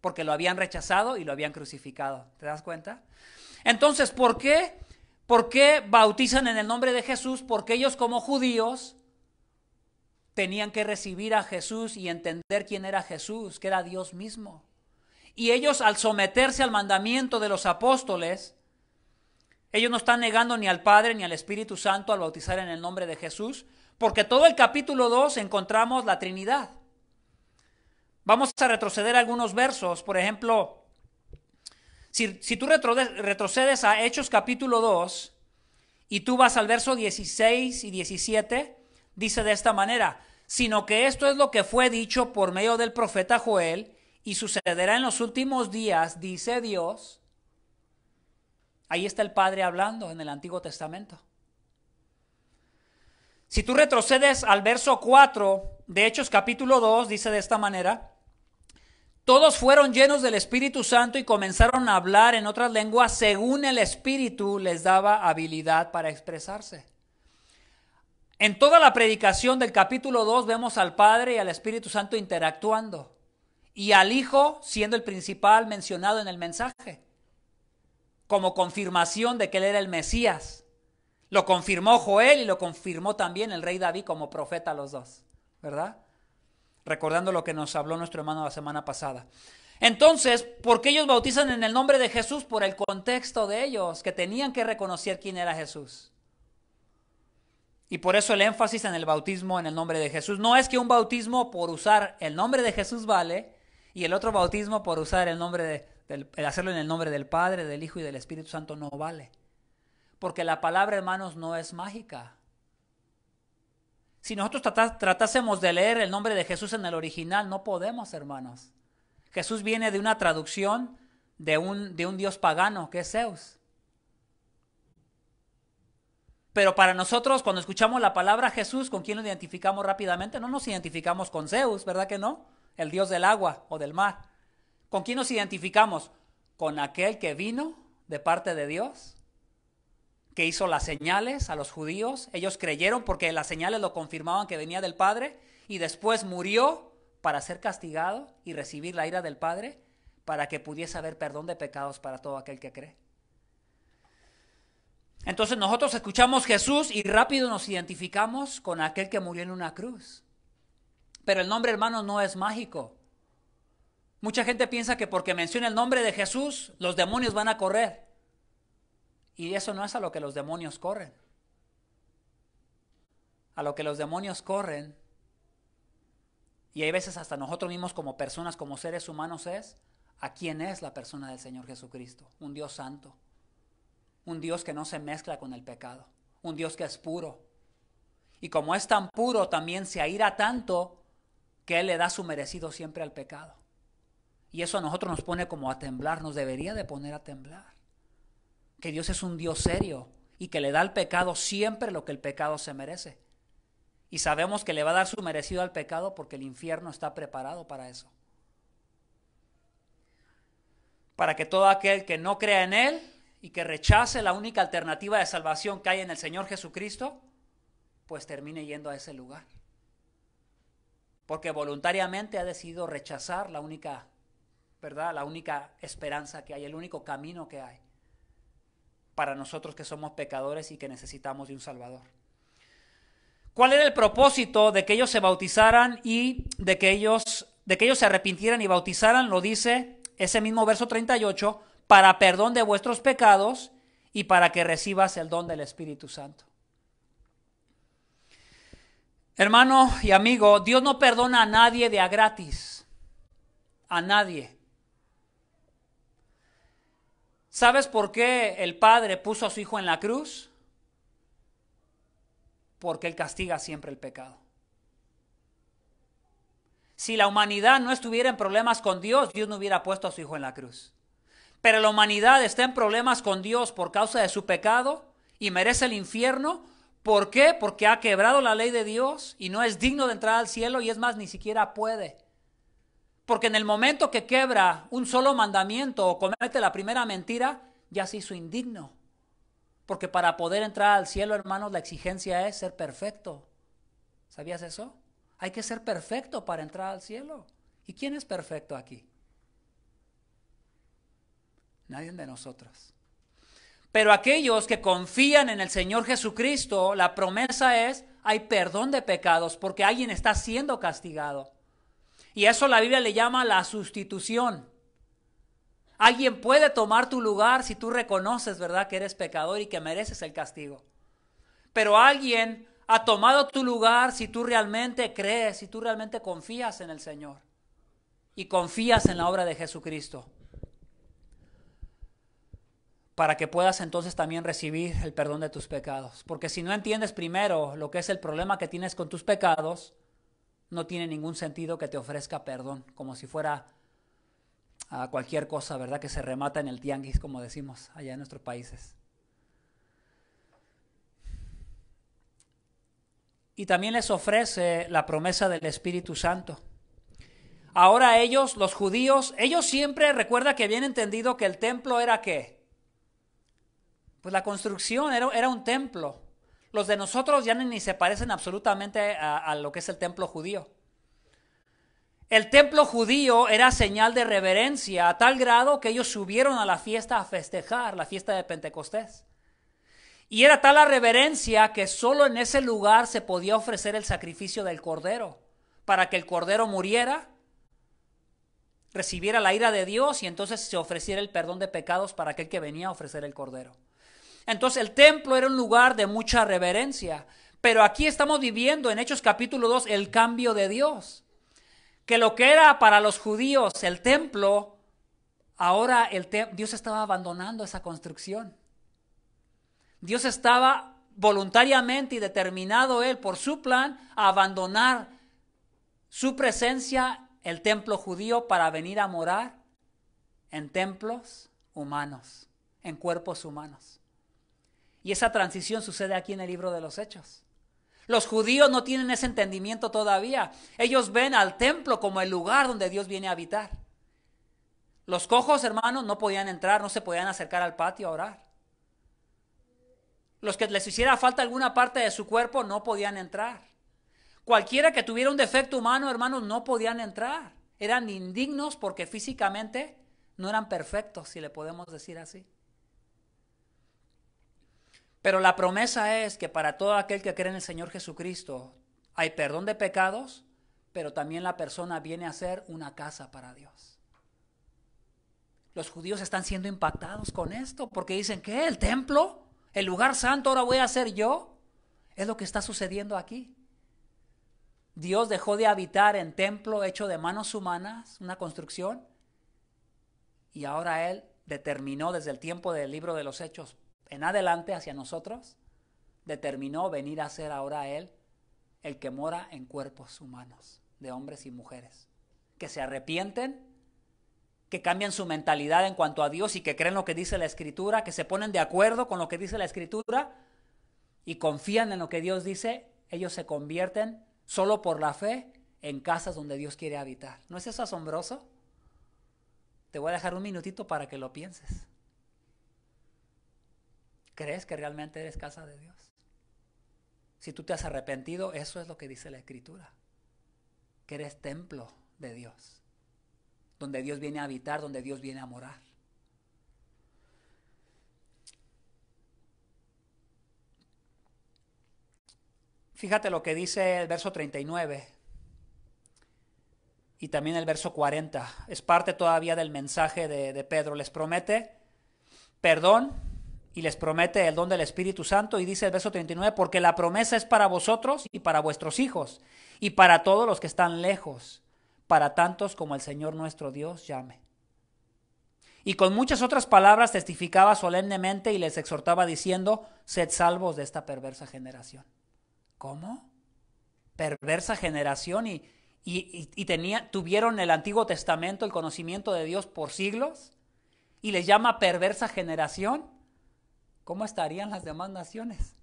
Porque lo habían rechazado y lo habían crucificado. ¿Te das cuenta? Entonces, ¿por qué? ¿Por qué bautizan en el nombre de Jesús? Porque ellos como judíos tenían que recibir a Jesús y entender quién era Jesús, que era Dios mismo. Y ellos al someterse al mandamiento de los apóstoles, ellos no están negando ni al Padre ni al Espíritu Santo al bautizar en el nombre de Jesús, porque todo el capítulo 2 encontramos la Trinidad. Vamos a retroceder algunos versos, por ejemplo, si, si tú retrocedes a Hechos capítulo 2 y tú vas al verso 16 y 17, dice de esta manera, sino que esto es lo que fue dicho por medio del profeta Joel y sucederá en los últimos días, dice Dios, Ahí está el Padre hablando en el Antiguo Testamento. Si tú retrocedes al verso 4 de Hechos capítulo 2, dice de esta manera, todos fueron llenos del Espíritu Santo y comenzaron a hablar en otras lenguas según el Espíritu les daba habilidad para expresarse. En toda la predicación del capítulo 2 vemos al Padre y al Espíritu Santo interactuando y al Hijo siendo el principal mencionado en el mensaje como confirmación de que él era el Mesías. Lo confirmó Joel y lo confirmó también el rey David como profeta los dos, ¿verdad? Recordando lo que nos habló nuestro hermano la semana pasada. Entonces, ¿por qué ellos bautizan en el nombre de Jesús? Por el contexto de ellos, que tenían que reconocer quién era Jesús. Y por eso el énfasis en el bautismo en el nombre de Jesús. No es que un bautismo por usar el nombre de Jesús vale y el otro bautismo por usar el nombre de, el hacerlo en el nombre del Padre, del Hijo y del Espíritu Santo no vale. Porque la palabra, hermanos, no es mágica. Si nosotros tratásemos de leer el nombre de Jesús en el original, no podemos, hermanos. Jesús viene de una traducción de un, de un dios pagano, que es Zeus. Pero para nosotros, cuando escuchamos la palabra Jesús, ¿con quién nos identificamos rápidamente? No nos identificamos con Zeus, ¿verdad que no? El dios del agua o del mar. ¿Con quién nos identificamos? Con aquel que vino de parte de Dios, que hizo las señales a los judíos. Ellos creyeron porque las señales lo confirmaban que venía del Padre y después murió para ser castigado y recibir la ira del Padre para que pudiese haber perdón de pecados para todo aquel que cree. Entonces nosotros escuchamos Jesús y rápido nos identificamos con aquel que murió en una cruz. Pero el nombre, hermano, no es mágico. Mucha gente piensa que porque menciona el nombre de Jesús, los demonios van a correr. Y eso no es a lo que los demonios corren. A lo que los demonios corren, y hay veces hasta nosotros mismos como personas, como seres humanos, es a quién es la persona del Señor Jesucristo. Un Dios santo. Un Dios que no se mezcla con el pecado. Un Dios que es puro. Y como es tan puro, también se aira tanto que Él le da su merecido siempre al pecado. Y eso a nosotros nos pone como a temblar, nos debería de poner a temblar. Que Dios es un Dios serio y que le da al pecado siempre lo que el pecado se merece. Y sabemos que le va a dar su merecido al pecado porque el infierno está preparado para eso. Para que todo aquel que no crea en Él y que rechace la única alternativa de salvación que hay en el Señor Jesucristo, pues termine yendo a ese lugar porque voluntariamente ha decidido rechazar la única, ¿verdad? La única esperanza que hay, el único camino que hay para nosotros que somos pecadores y que necesitamos de un Salvador. ¿Cuál era el propósito de que ellos se bautizaran y de que ellos, de que ellos se arrepintieran y bautizaran? Lo dice ese mismo verso 38, para perdón de vuestros pecados y para que recibas el don del Espíritu Santo. Hermano y amigo, Dios no perdona a nadie de a gratis. A nadie. ¿Sabes por qué el Padre puso a su Hijo en la cruz? Porque Él castiga siempre el pecado. Si la humanidad no estuviera en problemas con Dios, Dios no hubiera puesto a su Hijo en la cruz. Pero la humanidad está en problemas con Dios por causa de su pecado y merece el infierno ¿Por qué? Porque ha quebrado la ley de Dios y no es digno de entrar al cielo y es más, ni siquiera puede. Porque en el momento que quebra un solo mandamiento o comete la primera mentira, ya se hizo indigno. Porque para poder entrar al cielo, hermanos, la exigencia es ser perfecto. ¿Sabías eso? Hay que ser perfecto para entrar al cielo. ¿Y quién es perfecto aquí? Nadie de nosotros. Pero aquellos que confían en el Señor Jesucristo, la promesa es, hay perdón de pecados porque alguien está siendo castigado. Y eso la Biblia le llama la sustitución. Alguien puede tomar tu lugar si tú reconoces, ¿verdad?, que eres pecador y que mereces el castigo. Pero alguien ha tomado tu lugar si tú realmente crees, si tú realmente confías en el Señor y confías en la obra de Jesucristo para que puedas entonces también recibir el perdón de tus pecados. Porque si no entiendes primero lo que es el problema que tienes con tus pecados, no tiene ningún sentido que te ofrezca perdón, como si fuera a cualquier cosa, ¿verdad? Que se remata en el tianguis, como decimos allá en nuestros países. Y también les ofrece la promesa del Espíritu Santo. Ahora ellos, los judíos, ellos siempre recuerda que habían entendido que el templo era qué? Pues la construcción era, era un templo. Los de nosotros ya ni se parecen absolutamente a, lo que es el templo judío. El templo judío era señal de reverencia a tal grado que ellos subieron a la fiesta a festejar, la fiesta de Pentecostés. Y era tal la reverencia que solo en ese lugar se podía ofrecer el sacrificio del cordero, para que el cordero muriera, recibiera la ira de Dios y entonces se ofreciera el perdón de pecados para aquel que venía a ofrecer el cordero. Entonces el templo era un lugar de mucha reverencia. Pero aquí estamos viviendo en Hechos capítulo 2 el cambio de Dios. Que lo que era para los judíos el templo, ahora Dios estaba abandonando esa construcción. Dios estaba voluntariamente y determinado él por su plan a abandonar su presencia, el templo judío, para venir a morar en templos humanos, en cuerpos humanos. Y esa transición sucede aquí en el libro de los Hechos. Los judíos no tienen ese entendimiento todavía. Ellos ven al templo como el lugar donde Dios viene a habitar. Los cojos, hermanos, no podían entrar, no se podían acercar al patio a orar. Los que les hiciera falta alguna parte de su cuerpo no podían entrar. Cualquiera que tuviera un defecto humano, hermanos, no podían entrar. Eran indignos porque físicamente no eran perfectos, si le podemos decir así. Pero la promesa es que para todo aquel que cree en el Señor Jesucristo hay perdón de pecados, pero también la persona viene a ser una casa para Dios. Los judíos están siendo impactados con esto porque dicen, ¿qué? ¿El templo? ¿El lugar santo ahora voy a ser yo? Es lo que está sucediendo aquí. Dios dejó de habitar en templo hecho de manos humanas, una construcción, y ahora Él determinó desde el tiempo del libro de los Hechos en adelante hacia nosotros, determinó venir a ser ahora Él el que mora en cuerpos humanos, de hombres y mujeres, que se arrepienten, que cambian su mentalidad en cuanto a Dios y que creen lo que dice la Escritura, que se ponen de acuerdo con lo que dice la Escritura y confían en lo que Dios dice, ellos se convierten solo por la fe en casas donde Dios quiere habitar. ¿No es eso asombroso? Te voy a dejar un minutito para que lo pienses. ¿Crees que realmente eres casa de Dios? Si tú te has arrepentido, eso es lo que dice la Escritura. Que eres templo de Dios. Donde Dios viene a habitar, donde Dios viene a morar. Fíjate lo que dice el verso 39 y también el verso 40. Es parte todavía del mensaje de, de, Pedro. Les promete perdón y les promete el don del Espíritu Santo. Y dice el verso 39, porque la promesa es para vosotros y para vuestros hijos y para todos los que están lejos, para tantos como el Señor nuestro Dios llame. Y con muchas otras palabras testificaba solemnemente y les exhortaba diciendo, sed salvos de esta perversa generación. ¿Cómo? Perversa generación y, y, tenía, tuvieron el Antiguo Testamento el conocimiento de Dios por siglos y les llama perversa generación. ¿Cómo estarían las demás naciones?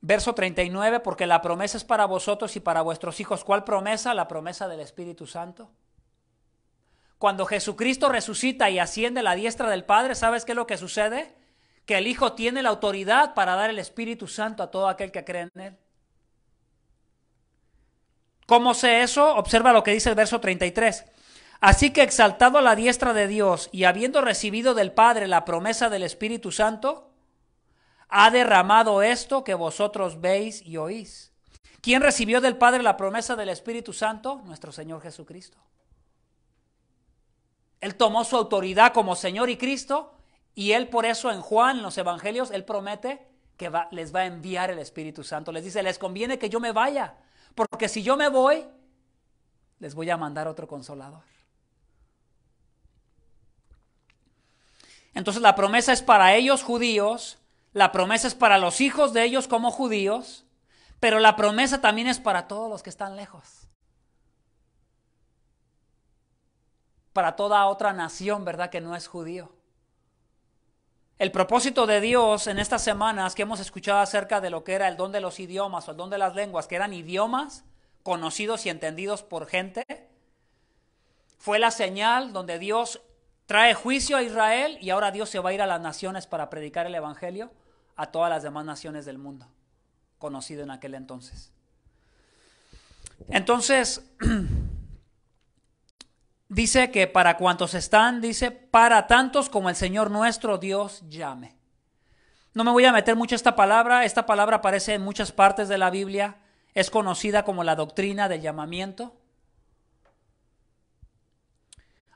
Verso 39, porque la promesa es para vosotros y para vuestros hijos. ¿Cuál promesa? La promesa del Espíritu Santo. Cuando Jesucristo resucita y asciende a la diestra del Padre, ¿sabes qué es lo que sucede? que el Hijo tiene la autoridad para dar el Espíritu Santo a todo aquel que cree en Él. ¿Cómo sé eso? Observa lo que dice el verso 33. Así que exaltado a la diestra de Dios y habiendo recibido del Padre la promesa del Espíritu Santo, ha derramado esto que vosotros veis y oís. ¿Quién recibió del Padre la promesa del Espíritu Santo? Nuestro Señor Jesucristo. Él tomó su autoridad como Señor y Cristo y él por eso en Juan, en los evangelios, él promete que les va a enviar el Espíritu Santo. Les dice, les conviene que yo me vaya, porque si yo me voy, les voy a mandar otro consolador. Entonces la promesa es para ellos judíos, la promesa es para los hijos de ellos como judíos, pero la promesa también es para todos los que están lejos. Para toda otra nación, ¿verdad? Que no es judío. El propósito de Dios en estas semanas que hemos escuchado acerca de lo que era el don de los idiomas o el don de las lenguas, que eran idiomas conocidos y entendidos por gente, fue la señal donde Dios trae juicio a Israel y ahora Dios se va a ir a las naciones para predicar el Evangelio a todas las demás naciones del mundo, conocido en aquel entonces. Entonces, [clears throat] dice que para cuantos están, dice, para tantos como el Señor nuestro Dios llame. No me voy a meter mucho esta palabra, esta palabra aparece en muchas partes de la Biblia, es conocida como la doctrina del llamamiento.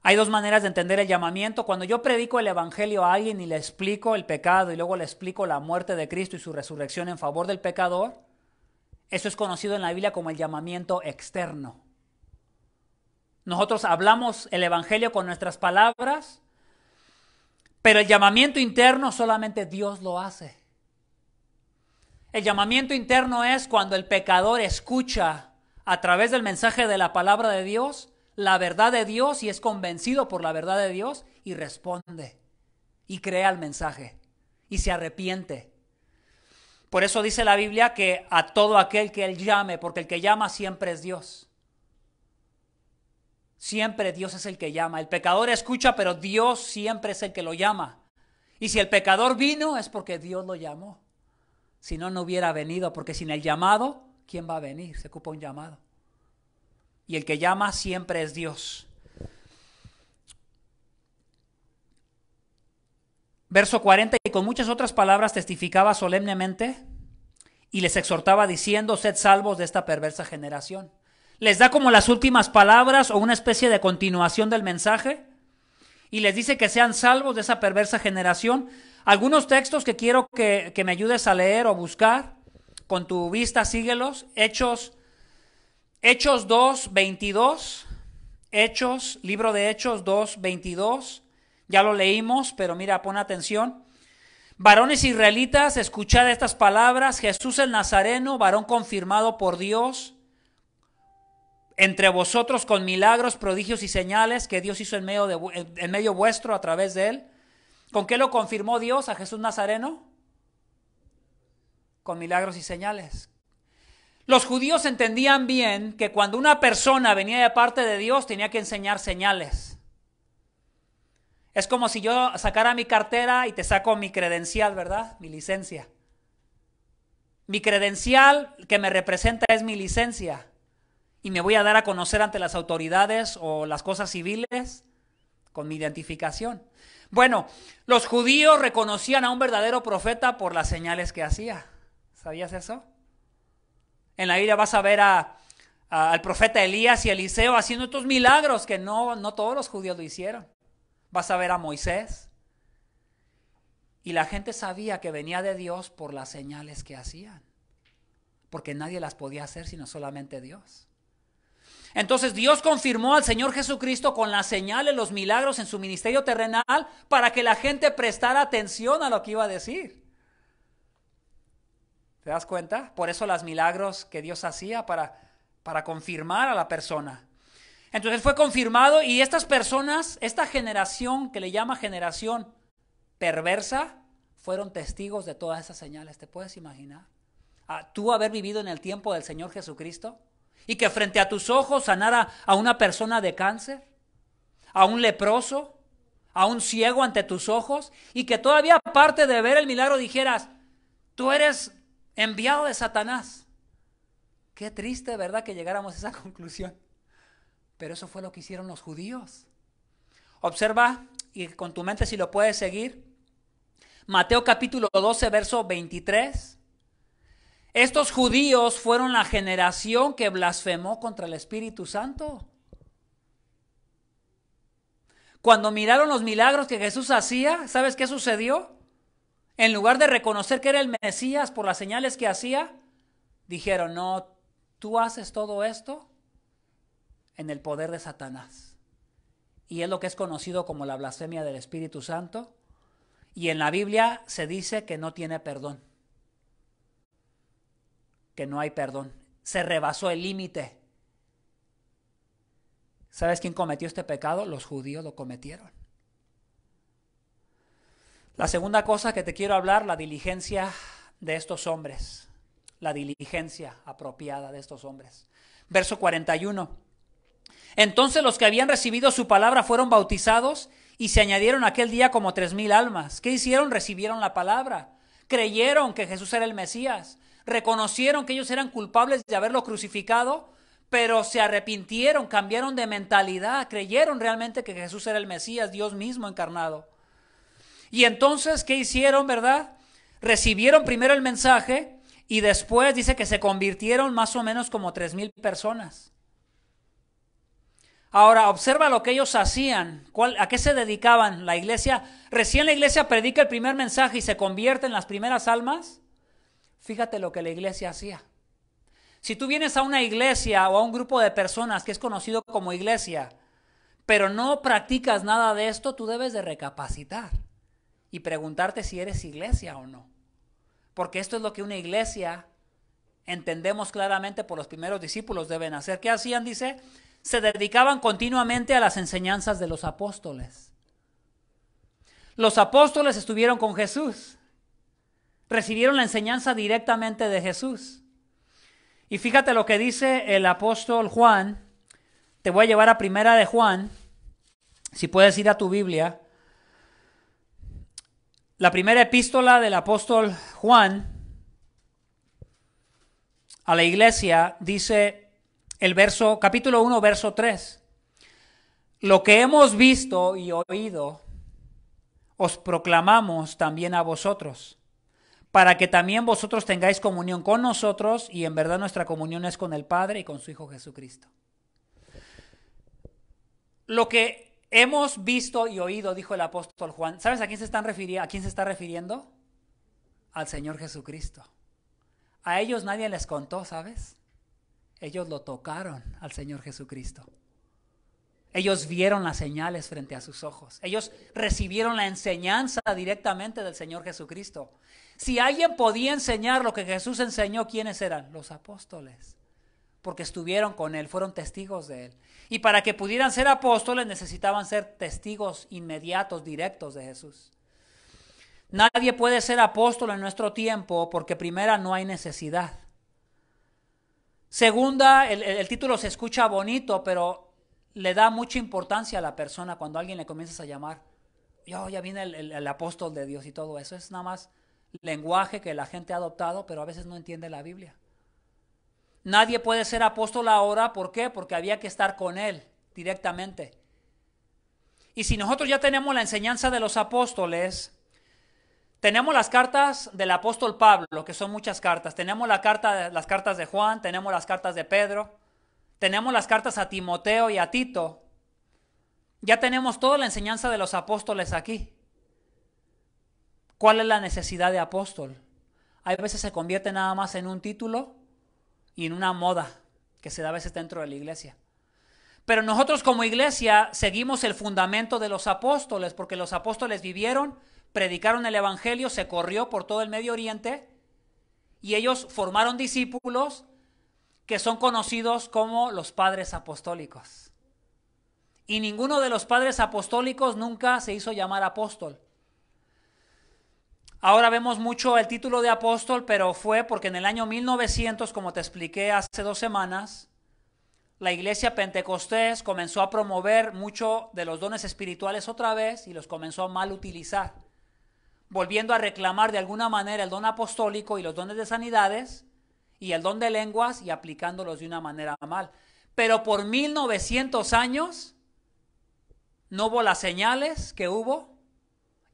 Hay dos maneras de entender el llamamiento. Cuando yo predico el Evangelio a alguien y le explico el pecado y luego le explico la muerte de Cristo y su resurrección en favor del pecador, eso es conocido en la Biblia como el llamamiento externo. Nosotros hablamos el Evangelio con nuestras palabras, pero el llamamiento interno solamente Dios lo hace. El llamamiento interno es cuando el pecador escucha a través del mensaje de la palabra de Dios la verdad de Dios y es convencido por la verdad de Dios y responde y crea el mensaje y se arrepiente. Por eso dice la Biblia que a todo aquel que él llame, porque el que llama siempre es Dios. Siempre Dios es el que llama. El pecador escucha, pero Dios siempre es el que lo llama. Y si el pecador vino, es porque Dios lo llamó. Si no, no hubiera venido, porque sin el llamado, ¿quién va a venir? Se ocupa un llamado. Y el que llama siempre es Dios. Verso 40, y con muchas otras palabras testificaba solemnemente y les exhortaba diciendo, sed salvos de esta perversa generación. Les da como las últimas palabras o una especie de continuación del mensaje y les dice que sean salvos de esa perversa generación. Algunos textos que quiero que, que me ayudes a leer o buscar, con tu vista síguelos. Hechos, Hechos 2, 22. Hechos, libro de Hechos 2, 22. Ya lo leímos, pero mira, pon atención. Varones israelitas, escuchad estas palabras. Jesús el Nazareno, varón confirmado por Dios, entre vosotros con milagros, prodigios y señales que Dios hizo en medio, de, en medio vuestro a través de él. ¿Con qué lo confirmó Dios a Jesús Nazareno? Con milagros y señales. Los judíos entendían bien que cuando una persona venía de parte de Dios tenía que enseñar señales. Es como si yo sacara mi cartera y te saco mi credencial, ¿verdad? Mi licencia. Mi credencial que me representa es mi licencia y me voy a dar a conocer ante las autoridades o las cosas civiles con mi identificación. Bueno, los judíos reconocían a un verdadero profeta por las señales que hacía. ¿Sabías eso? En la Biblia vas a ver a, al profeta Elías y Eliseo haciendo estos milagros que no, no todos los judíos lo hicieron. Vas a ver a Moisés. Y la gente sabía que venía de Dios por las señales que hacían. Porque nadie las podía hacer sino solamente Dios. Entonces Dios confirmó al Señor Jesucristo con las señales, los milagros en su ministerio terrenal para que la gente prestara atención a lo que iba a decir. ¿Te das cuenta? Por eso los milagros que Dios hacía para, para confirmar a la persona. Entonces fue confirmado y estas personas, esta generación que le llama generación perversa, fueron testigos de todas esas señales. ¿Te puedes imaginar? ¿A ¿Tú haber vivido en el tiempo del Señor Jesucristo? y que frente a tus ojos sanara a una persona de cáncer, a un leproso, a un ciego ante tus ojos, y que todavía aparte de ver el milagro dijeras, tú eres enviado de Satanás. Qué triste, ¿verdad?, que llegáramos a esa [laughs] conclusión. Pero eso fue lo que hicieron los judíos. Observa, y con tu mente si lo puedes seguir, Mateo capítulo 12, verso 23. Estos judíos fueron la generación que blasfemó contra el Espíritu Santo. Cuando miraron los milagros que Jesús hacía, ¿sabes qué sucedió? En lugar de reconocer que era el Mesías por las señales que hacía, dijeron, no, tú haces todo esto en el poder de Satanás. Y es lo que es conocido como la blasfemia del Espíritu Santo. Y en la Biblia se dice que no tiene perdón que no hay perdón. Se rebasó el límite. ¿Sabes quién cometió este pecado? Los judíos lo cometieron. La segunda cosa que te quiero hablar, la diligencia de estos hombres. La diligencia apropiada de estos hombres. Verso 41. Entonces los que habían recibido su palabra fueron bautizados y se añadieron aquel día como tres mil almas. ¿Qué hicieron? Recibieron la palabra. Creyeron que Jesús era el Mesías reconocieron que ellos eran culpables de haberlo crucificado, pero se arrepintieron, cambiaron de mentalidad, creyeron realmente que Jesús era el Mesías, Dios mismo encarnado. Y entonces, ¿qué hicieron, verdad? Recibieron primero el mensaje y después dice que se convirtieron más o menos como tres mil personas. Ahora, observa lo que ellos hacían, a qué se dedicaban la iglesia. Recién la iglesia predica el primer mensaje y se convierte en las primeras almas. Fíjate lo que la iglesia hacía. Si tú vienes a una iglesia o a un grupo de personas que es conocido como iglesia, pero no practicas nada de esto, tú debes de recapacitar y preguntarte si eres iglesia o no. Porque esto es lo que una iglesia, entendemos claramente por los primeros discípulos, deben hacer. ¿Qué hacían? Dice, se dedicaban continuamente a las enseñanzas de los apóstoles. Los apóstoles estuvieron con Jesús recibieron la enseñanza directamente de Jesús. Y fíjate lo que dice el apóstol Juan. Te voy a llevar a primera de Juan. Si puedes ir a tu Biblia. La primera epístola del apóstol Juan a la iglesia dice el verso capítulo 1 verso 3. Lo que hemos visto y oído os proclamamos también a vosotros, para que también vosotros tengáis comunión con nosotros y en verdad nuestra comunión es con el Padre y con su Hijo Jesucristo. Lo que hemos visto y oído, dijo el apóstol Juan, ¿sabes a quién se, están refiriendo, a quién se está refiriendo? Al Señor Jesucristo. A ellos nadie les contó, ¿sabes? Ellos lo tocaron al Señor Jesucristo. Ellos vieron las señales frente a sus ojos. Ellos recibieron la enseñanza directamente del Señor Jesucristo. Si alguien podía enseñar lo que Jesús enseñó, ¿quiénes eran? Los apóstoles. Porque estuvieron con Él, fueron testigos de Él. Y para que pudieran ser apóstoles necesitaban ser testigos inmediatos, directos de Jesús. Nadie puede ser apóstol en nuestro tiempo porque primera no hay necesidad. Segunda, el, título se escucha bonito, pero le da mucha importancia a la persona cuando alguien le comienzas a llamar. Yo, ya viene el, apóstol de Dios y todo eso. Es nada más lenguaje que la gente ha adoptado, pero a veces no entiende la Biblia. Nadie puede ser apóstol ahora, ¿por qué? Porque había que estar con él directamente. Y si nosotros ya tenemos la enseñanza de los apóstoles, tenemos las cartas del apóstol Pablo, que son muchas cartas. Tenemos la carta, las cartas de Juan, tenemos las cartas de Pedro, tenemos las cartas a Timoteo y a Tito. Ya tenemos toda la enseñanza de los apóstoles aquí. ¿Cuál es la necesidad de apóstol? Hay veces se convierte nada más en un título y en una moda que se da a veces dentro de la iglesia. Pero nosotros como iglesia seguimos el fundamento de los apóstoles, porque los apóstoles vivieron, predicaron el Evangelio, se corrió por todo el Medio Oriente y ellos formaron discípulos que son conocidos como los padres apostólicos. Y ninguno de los padres apostólicos nunca se hizo llamar apóstol. Ahora vemos mucho el título de apóstol, pero fue porque en el año 1900, como te expliqué hace dos semanas, la iglesia pentecostés comenzó a promover mucho de los dones espirituales otra vez y los comenzó a mal utilizar, volviendo a reclamar de alguna manera el don apostólico y los dones de sanidades y el don de lenguas y aplicándolos de una manera mal. Pero por 1900 años no hubo las señales que hubo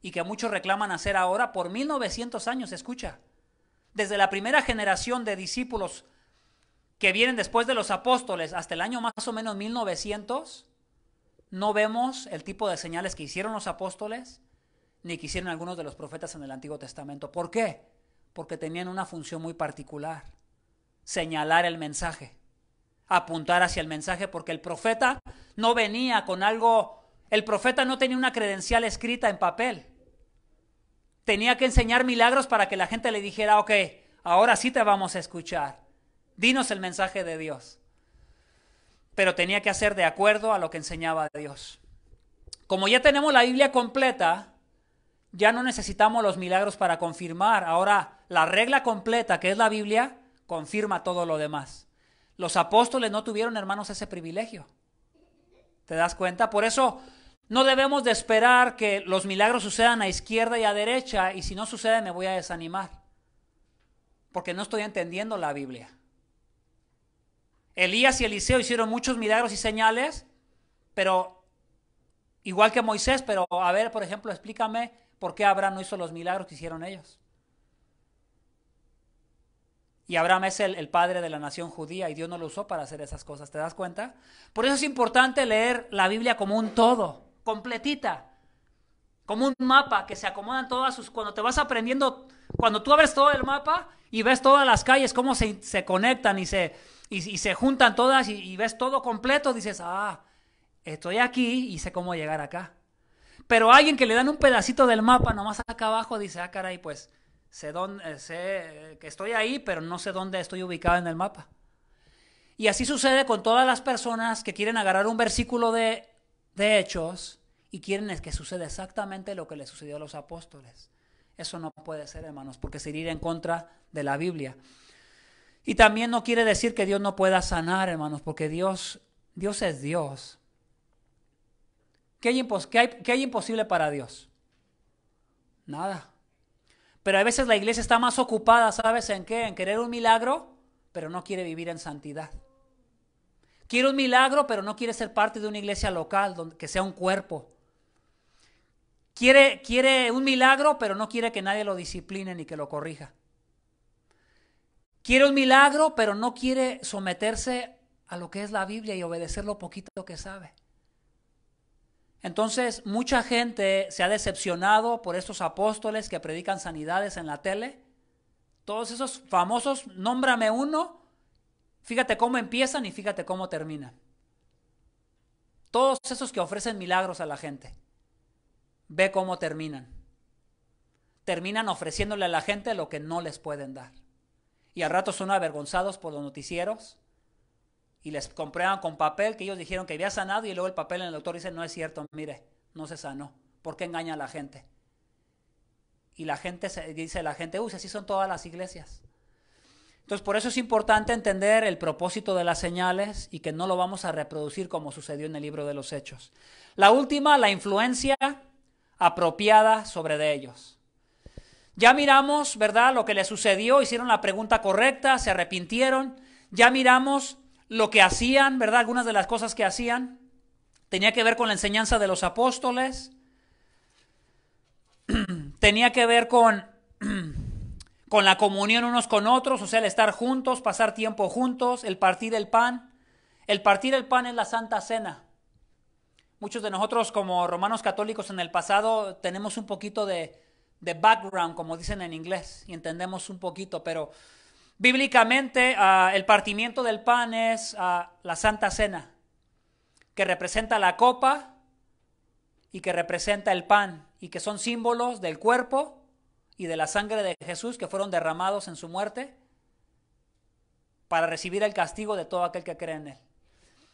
y que muchos reclaman hacer ahora por 1900 años, escucha. Desde la primera generación de discípulos que vienen después de los apóstoles hasta el año más o menos 1900, no vemos el tipo de señales que hicieron los apóstoles ni que hicieron algunos de los profetas en el Antiguo Testamento. ¿Por qué? Porque tenían una función muy particular, señalar el mensaje, apuntar hacia el mensaje, porque el profeta no venía con algo, el profeta no tenía una credencial escrita en papel, tenía que enseñar milagros para que la gente le dijera, ok, ahora sí te vamos a escuchar. Dinos el mensaje de Dios. Pero tenía que hacer de acuerdo a lo que enseñaba Dios. Como ya tenemos la Biblia completa, ya no necesitamos los milagros para confirmar. Ahora, la regla completa, que es la Biblia, confirma todo lo demás. Los apóstoles no tuvieron, hermanos, ese privilegio. ¿Te das cuenta? Por eso no debemos de esperar que los milagros sucedan a izquierda y a derecha y si no sucede me voy a desanimar. Porque no estoy entendiendo la Biblia. Elías y Eliseo hicieron muchos milagros y señales, pero igual que Moisés, pero a ver, por ejemplo, explícame por qué Abraham no hizo los milagros que hicieron ellos. Y Abraham es el, el, padre de la nación judía y Dios no lo usó para hacer esas cosas, ¿te das cuenta? Por eso es importante leer la Biblia como un todo completita, como un mapa que se acomodan todas sus... Cuando te vas aprendiendo, cuando tú abres todo el mapa y ves todas las calles, cómo se, se conectan y se, y, se juntan todas y, ves todo completo, dices, ah, estoy aquí y sé cómo llegar acá. Pero alguien que le dan un pedacito del mapa nomás acá abajo dice, ah, caray, pues sé, dónde, sé que estoy ahí, pero no sé dónde estoy ubicado en el mapa. Y así sucede con todas las personas que quieren agarrar un versículo de de hechos y quieren que suceda exactamente lo que le sucedió a los apóstoles. Eso no puede ser, hermanos, porque sería ir en contra de la Biblia. Y también no quiere decir que Dios no pueda sanar, hermanos, porque Dios, Dios es Dios. ¿Qué hay, ¿Qué hay imposible para Dios? Nada. Pero a veces la iglesia está más ocupada, ¿sabes en qué? En querer un milagro, pero no quiere vivir en santidad. Quiere un milagro, pero no quiere ser parte de una iglesia local, donde, que sea un cuerpo. Quiere, quiere un milagro, pero no quiere que nadie lo discipline ni que lo corrija. Quiere un milagro, pero no quiere someterse a lo que es la Biblia y obedecer lo poquito que sabe. Entonces, mucha gente se ha decepcionado por estos apóstoles que predican sanidades en la tele. Todos esos famosos, nómbrame uno, fíjate cómo empiezan y fíjate cómo terminan. Todos esos que ofrecen milagros a la gente. Ve cómo terminan. Terminan ofreciéndole a la gente lo que no les pueden dar. Y al rato son avergonzados por los noticieros y les comprueban con papel que ellos dijeron que había sanado y luego el papel en el doctor dice, no es cierto, mire, no se sanó. ¿Por qué engaña a la gente? Y la gente dice la gente, uy, así son todas las iglesias. Entonces, por eso es importante entender el propósito de las señales y que no lo vamos a reproducir como sucedió en el libro de los Hechos. La última, la influencia apropiada sobre de ellos. Ya miramos, ¿verdad?, lo que les sucedió, hicieron la pregunta correcta, se arrepintieron. Ya miramos lo que hacían, ¿verdad? Algunas de las cosas que hacían. Tenía que ver con la enseñanza de los apóstoles. [clears throat] Tenía que ver con, [clears throat] con la comunión unos con otros, o sea, el estar juntos, pasar tiempo juntos, el partir el pan. El partir el pan es la Santa Cena. Muchos de nosotros como romanos católicos en el pasado tenemos un poquito de, background, como dicen en inglés, y entendemos un poquito, pero bíblicamente ah, el partimiento del pan es ah, la Santa Cena, que representa la copa y que representa el pan, y que son símbolos del cuerpo y de la sangre de Jesús que fueron derramados en su muerte para recibir el castigo de todo aquel que cree en él.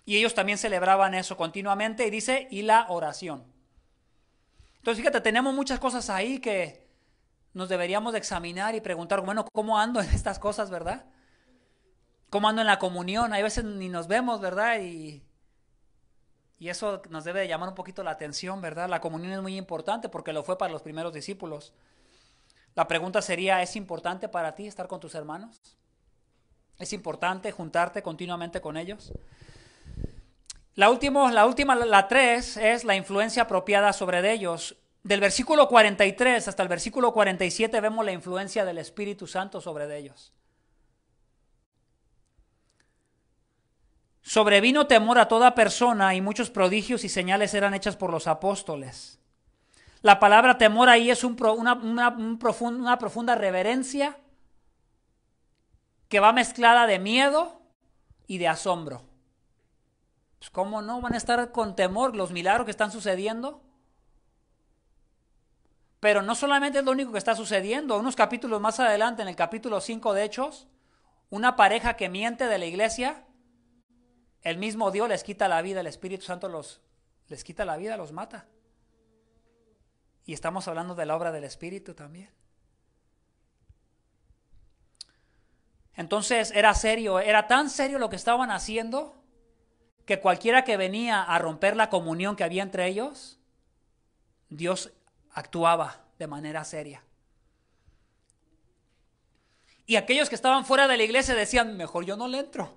Y ellos también celebraban eso continuamente y dice, y la oración. Entonces, fíjate, tenemos muchas cosas ahí que nos deberíamos de examinar y preguntar, bueno, ¿cómo ando en estas cosas, verdad? ¿Cómo ando en la comunión? Hay veces ni nos vemos, ¿verdad? Y, y eso nos debe de llamar un poquito la atención, ¿verdad? La comunión es muy importante porque lo fue para los primeros discípulos. La pregunta sería, ¿es importante para ti estar con tus hermanos? ¿Es importante juntarte continuamente con ellos? La, última, la última, la tres, es la influencia apropiada sobre ellos. Del versículo 43 hasta el versículo 47 vemos la influencia del Espíritu Santo sobre ellos. Sobrevino temor a toda persona y muchos prodigios y señales eran hechas por los apóstoles. La palabra temor ahí es una, profunda reverencia que va mezclada de miedo y de asombro. Pues, ¿Cómo no van a estar con temor los milagros que están sucediendo? Pero no solamente es lo único que está sucediendo. Unos capítulos más adelante, en el capítulo 5 de Hechos, una pareja que miente de la iglesia, el mismo Dios les quita la vida, el Espíritu Santo los, les quita la vida, los mata. Y estamos hablando de la obra del Espíritu también. Entonces era serio, era tan serio lo que estaban haciendo que cualquiera que venía a romper la comunión que había entre ellos, Dios actuaba de manera seria. Y aquellos que estaban fuera de la iglesia decían, mejor yo no le entro.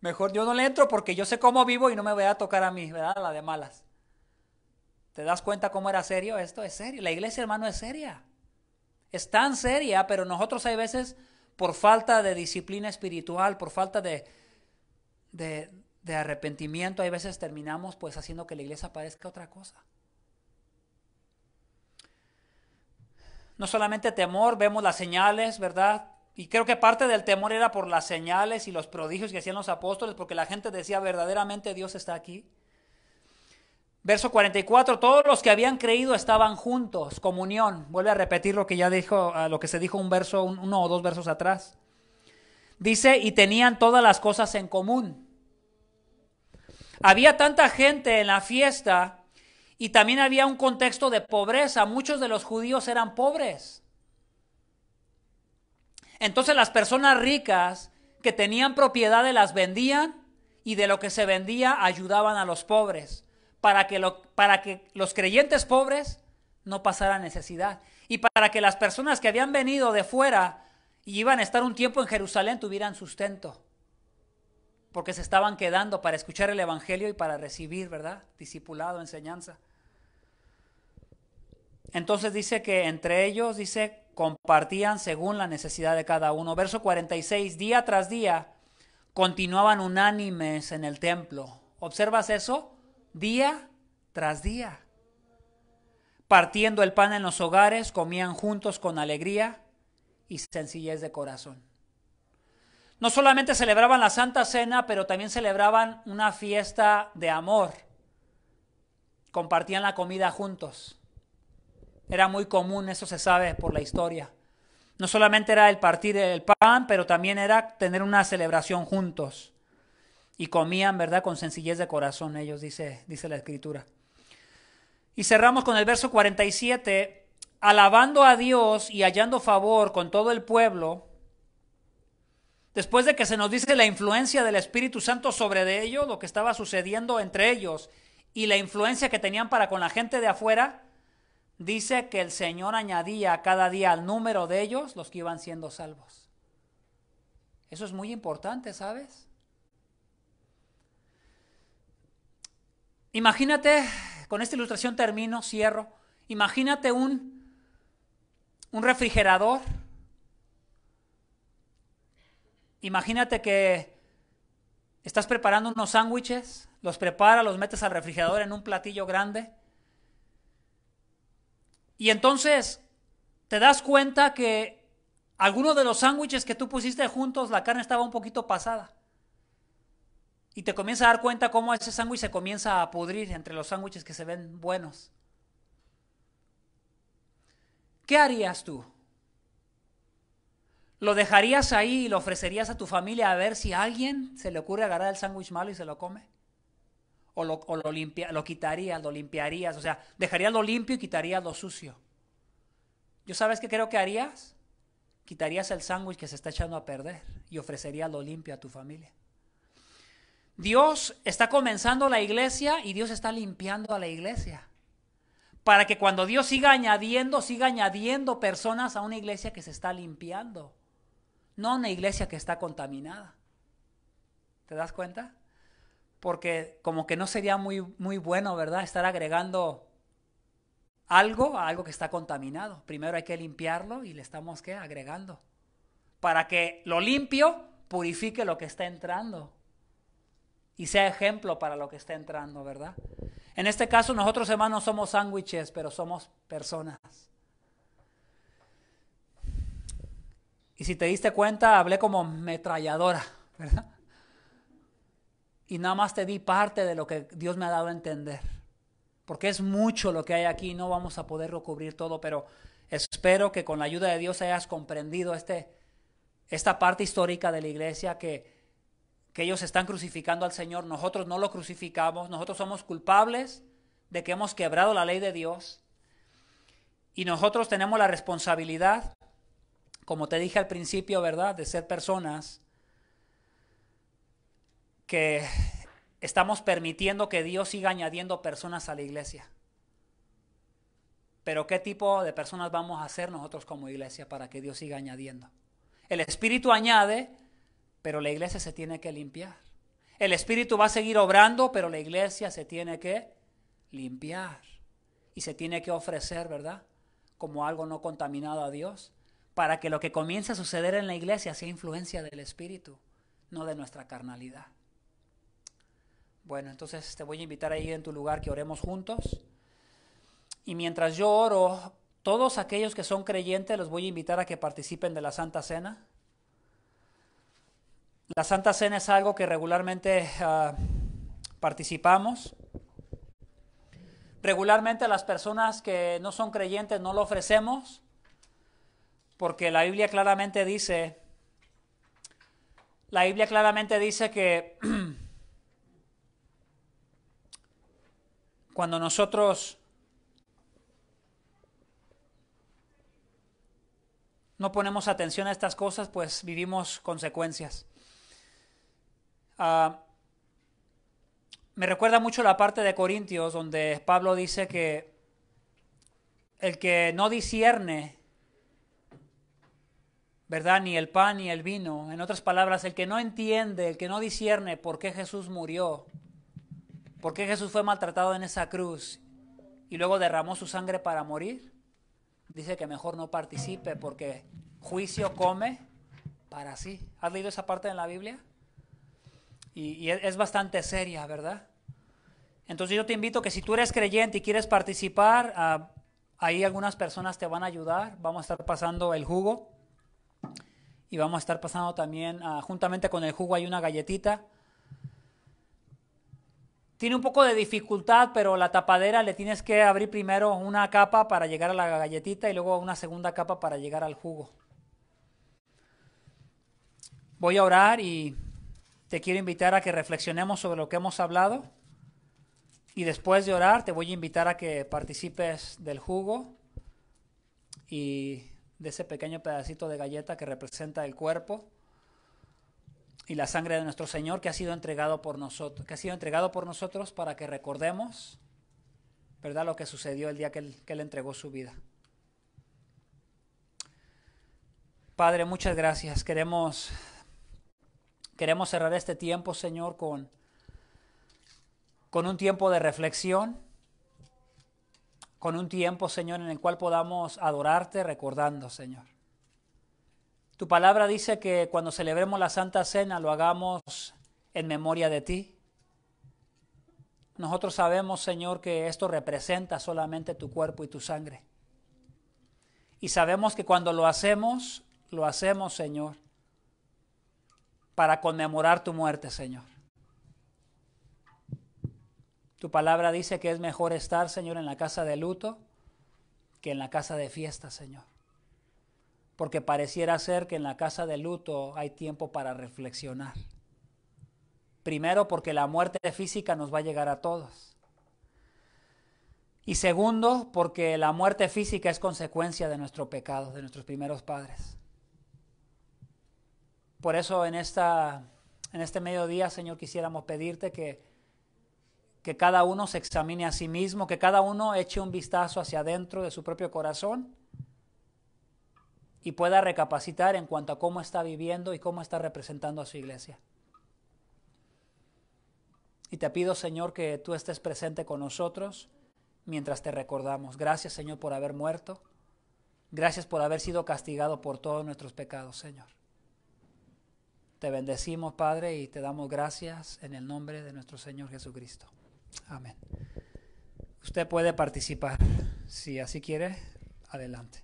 Mejor yo no le entro porque yo sé cómo vivo y no me voy a tocar a mí, ¿verdad? La de malas. ¿Te das cuenta cómo era serio? Esto es serio. La iglesia, hermano, es seria. Es tan seria, pero nosotros hay veces, por falta de disciplina espiritual, por falta de, de, de arrepentimiento, hay veces terminamos pues haciendo que la iglesia parezca otra cosa. No solamente temor, vemos las señales, ¿verdad? Y creo que parte del temor era por las señales y los prodigios que hacían los apóstoles, porque la gente decía verdaderamente Dios está aquí. Verso 44, todos los que habían creído estaban juntos, comunión. Vuelve a repetir lo que ya dijo, lo que se dijo un verso, uno o dos versos atrás. Dice, y tenían todas las cosas en común. Había tanta gente en la fiesta y también había un contexto de pobreza. Muchos de los judíos eran pobres. Entonces las personas ricas que tenían propiedades las vendían y de lo que se vendía ayudaban a los pobres para que, los creyentes pobres no pasaran necesidad y para que las personas que habían venido de fuera y iban a estar un tiempo en Jerusalén tuvieran sustento porque se estaban quedando para escuchar el Evangelio y para recibir, ¿verdad? Discipulado, enseñanza. Entonces dice que entre ellos, dice, compartían según la necesidad de cada uno. Verso 46, día tras día continuaban unánimes en el templo. ¿Observas eso? Día tras día. Partiendo el pan en los hogares, comían juntos con alegría y sencillez de corazón. No solamente celebraban la Santa Cena, pero también celebraban una fiesta de amor. Compartían la comida juntos. Era muy común, eso se sabe por la historia. No solamente era el partir el pan, pero también era tener una celebración juntos. Y comían, ¿verdad? Con sencillez de corazón, ellos, dice, dice la escritura. Y cerramos con el verso 47, alabando a Dios y hallando favor con todo el pueblo. Después de que se nos dice la influencia del Espíritu Santo sobre de ellos, lo que estaba sucediendo entre ellos y la influencia que tenían para con la gente de afuera, dice que el Señor añadía cada día al número de ellos los que iban siendo salvos. Eso es muy importante, ¿sabes? Imagínate, con esta ilustración termino, cierro. Imagínate un, un refrigerador. Imagínate que estás preparando unos sándwiches, los preparas, los metes al refrigerador en un platillo grande y entonces te das cuenta que algunos de los sándwiches que tú pusiste juntos, la carne estaba un poquito pasada. Y te comienza a dar cuenta cómo ese sándwich se comienza a pudrir entre los sándwiches que se ven buenos. ¿Qué harías tú? ¿Lo dejarías ahí y lo ofrecerías a tu familia a ver si a alguien se le ocurre agarrar el sándwich malo y se lo come? o lo, o lo, lo quitarías, lo limpiarías, o sea, dejarías lo limpio y quitarías lo sucio. ¿Yo sabes qué creo que harías? Quitarías el sándwich que se está echando a perder y ofrecerías lo limpio a tu familia. Dios está comenzando la iglesia y Dios está limpiando a la iglesia. Para que cuando Dios siga añadiendo, siga añadiendo personas a una iglesia que se está limpiando. No a una iglesia que está contaminada. ¿Te das cuenta? porque como que no sería muy, muy bueno, ¿verdad? Estar agregando algo a algo que está contaminado. Primero hay que limpiarlo y le estamos ¿qué? agregando. Para que lo limpio purifique lo que está entrando y sea ejemplo para lo que está entrando, ¿verdad? En este caso nosotros hermanos somos sándwiches, pero somos personas. Y si te diste cuenta, hablé como metralladora, ¿verdad? y nada más te di parte de lo que Dios me ha dado a entender. Porque es mucho lo que hay aquí, no vamos a poderlo cubrir todo, pero espero que con la ayuda de Dios hayas comprendido este, esta parte histórica de la iglesia que, que ellos están crucificando al Señor, nosotros no lo crucificamos, nosotros somos culpables de que hemos quebrado la ley de Dios y nosotros tenemos la responsabilidad, como te dije al principio, ¿verdad?, de ser personas que estamos permitiendo que Dios siga añadiendo personas a la iglesia. Pero ¿qué tipo de personas vamos a ser nosotros como iglesia para que Dios siga añadiendo? El Espíritu añade, pero la iglesia se tiene que limpiar. El Espíritu va a seguir obrando, pero la iglesia se tiene que limpiar. Y se tiene que ofrecer, ¿verdad? Como algo no contaminado a Dios, para que lo que comience a suceder en la iglesia sea influencia del Espíritu, no de nuestra carnalidad. Bueno, entonces te voy a invitar ahí en tu lugar que oremos juntos. Y mientras yo oro, todos aquellos que son creyentes los voy a invitar a que participen de la Santa Cena. La Santa Cena es algo que regularmente uh, participamos. Regularmente las personas que no son creyentes no lo ofrecemos porque la Biblia claramente dice, la Biblia claramente dice que [clears throat] Cuando nosotros no ponemos atención a estas cosas, pues vivimos consecuencias. Ah, me recuerda mucho la parte de Corintios donde Pablo dice que el que no discierne, ¿verdad? Ni el pan ni el vino, en otras palabras, el que no entiende, el que no discierne por qué Jesús murió, ¿Por qué Jesús fue maltratado en esa cruz y luego derramó su sangre para morir? dice que mejor no participe porque juicio come para sí. ¿Has leído esa parte de la Biblia? Y, es bastante seria, ¿verdad? Entonces yo te invito que si tú eres creyente y quieres participar, ah, ahí algunas personas te van a ayudar. Vamos a estar pasando el jugo y vamos a estar pasando también, ah, juntamente con el jugo hay una galletita. Tiene un poco de dificultad, pero la tapadera le tienes que abrir primero una capa para llegar a la galletita y luego una segunda capa para llegar al jugo. Voy a orar y te quiero invitar a que reflexionemos sobre lo que hemos hablado. Y después de orar, te voy a invitar a que participes del jugo y de ese pequeño pedacito de galleta que representa el cuerpo y la sangre de nuestro Señor que ha sido entregado por nosotros, que ha sido entregado por nosotros para que recordemos, ¿verdad?, lo que sucedió el día que Él, que él entregó su vida. Padre, muchas gracias. Queremos Queremos cerrar este tiempo, Señor, con, con un tiempo de reflexión, con un tiempo, Señor, en el cual podamos adorarte recordando, Señor. Tu palabra dice que cuando celebremos la Santa Cena lo hagamos en memoria de ti. Nosotros sabemos, Señor, que esto representa solamente tu cuerpo y tu sangre. Y sabemos que cuando lo hacemos, lo hacemos, Señor, para conmemorar tu muerte, Señor. Tu palabra dice que es mejor estar, Señor, en la casa de luto que en la casa de fiesta, Señor. Porque pareciera ser que en la casa de luto hay tiempo para reflexionar. Primero, porque la muerte física nos va a llegar a todos. Y segundo, porque la muerte física es consecuencia de nuestro pecado, de nuestros primeros padres. Por eso en, esta, en este mediodía, Señor, quisiéramos pedirte que, que cada uno se examine a sí mismo, que cada uno eche un vistazo hacia adentro de su propio corazón y pueda recapacitar en cuanto a cómo está viviendo y cómo está representando a su iglesia. Y te pido, Señor, que tú estés presente con nosotros mientras te recordamos. Gracias, Señor, por haber muerto. Gracias por haber sido castigado por todos nuestros pecados, Señor. Te bendecimos, Padre, y te damos gracias en el nombre de nuestro Señor Jesucristo. Amén. Usted puede participar. Si así quiere, adelante.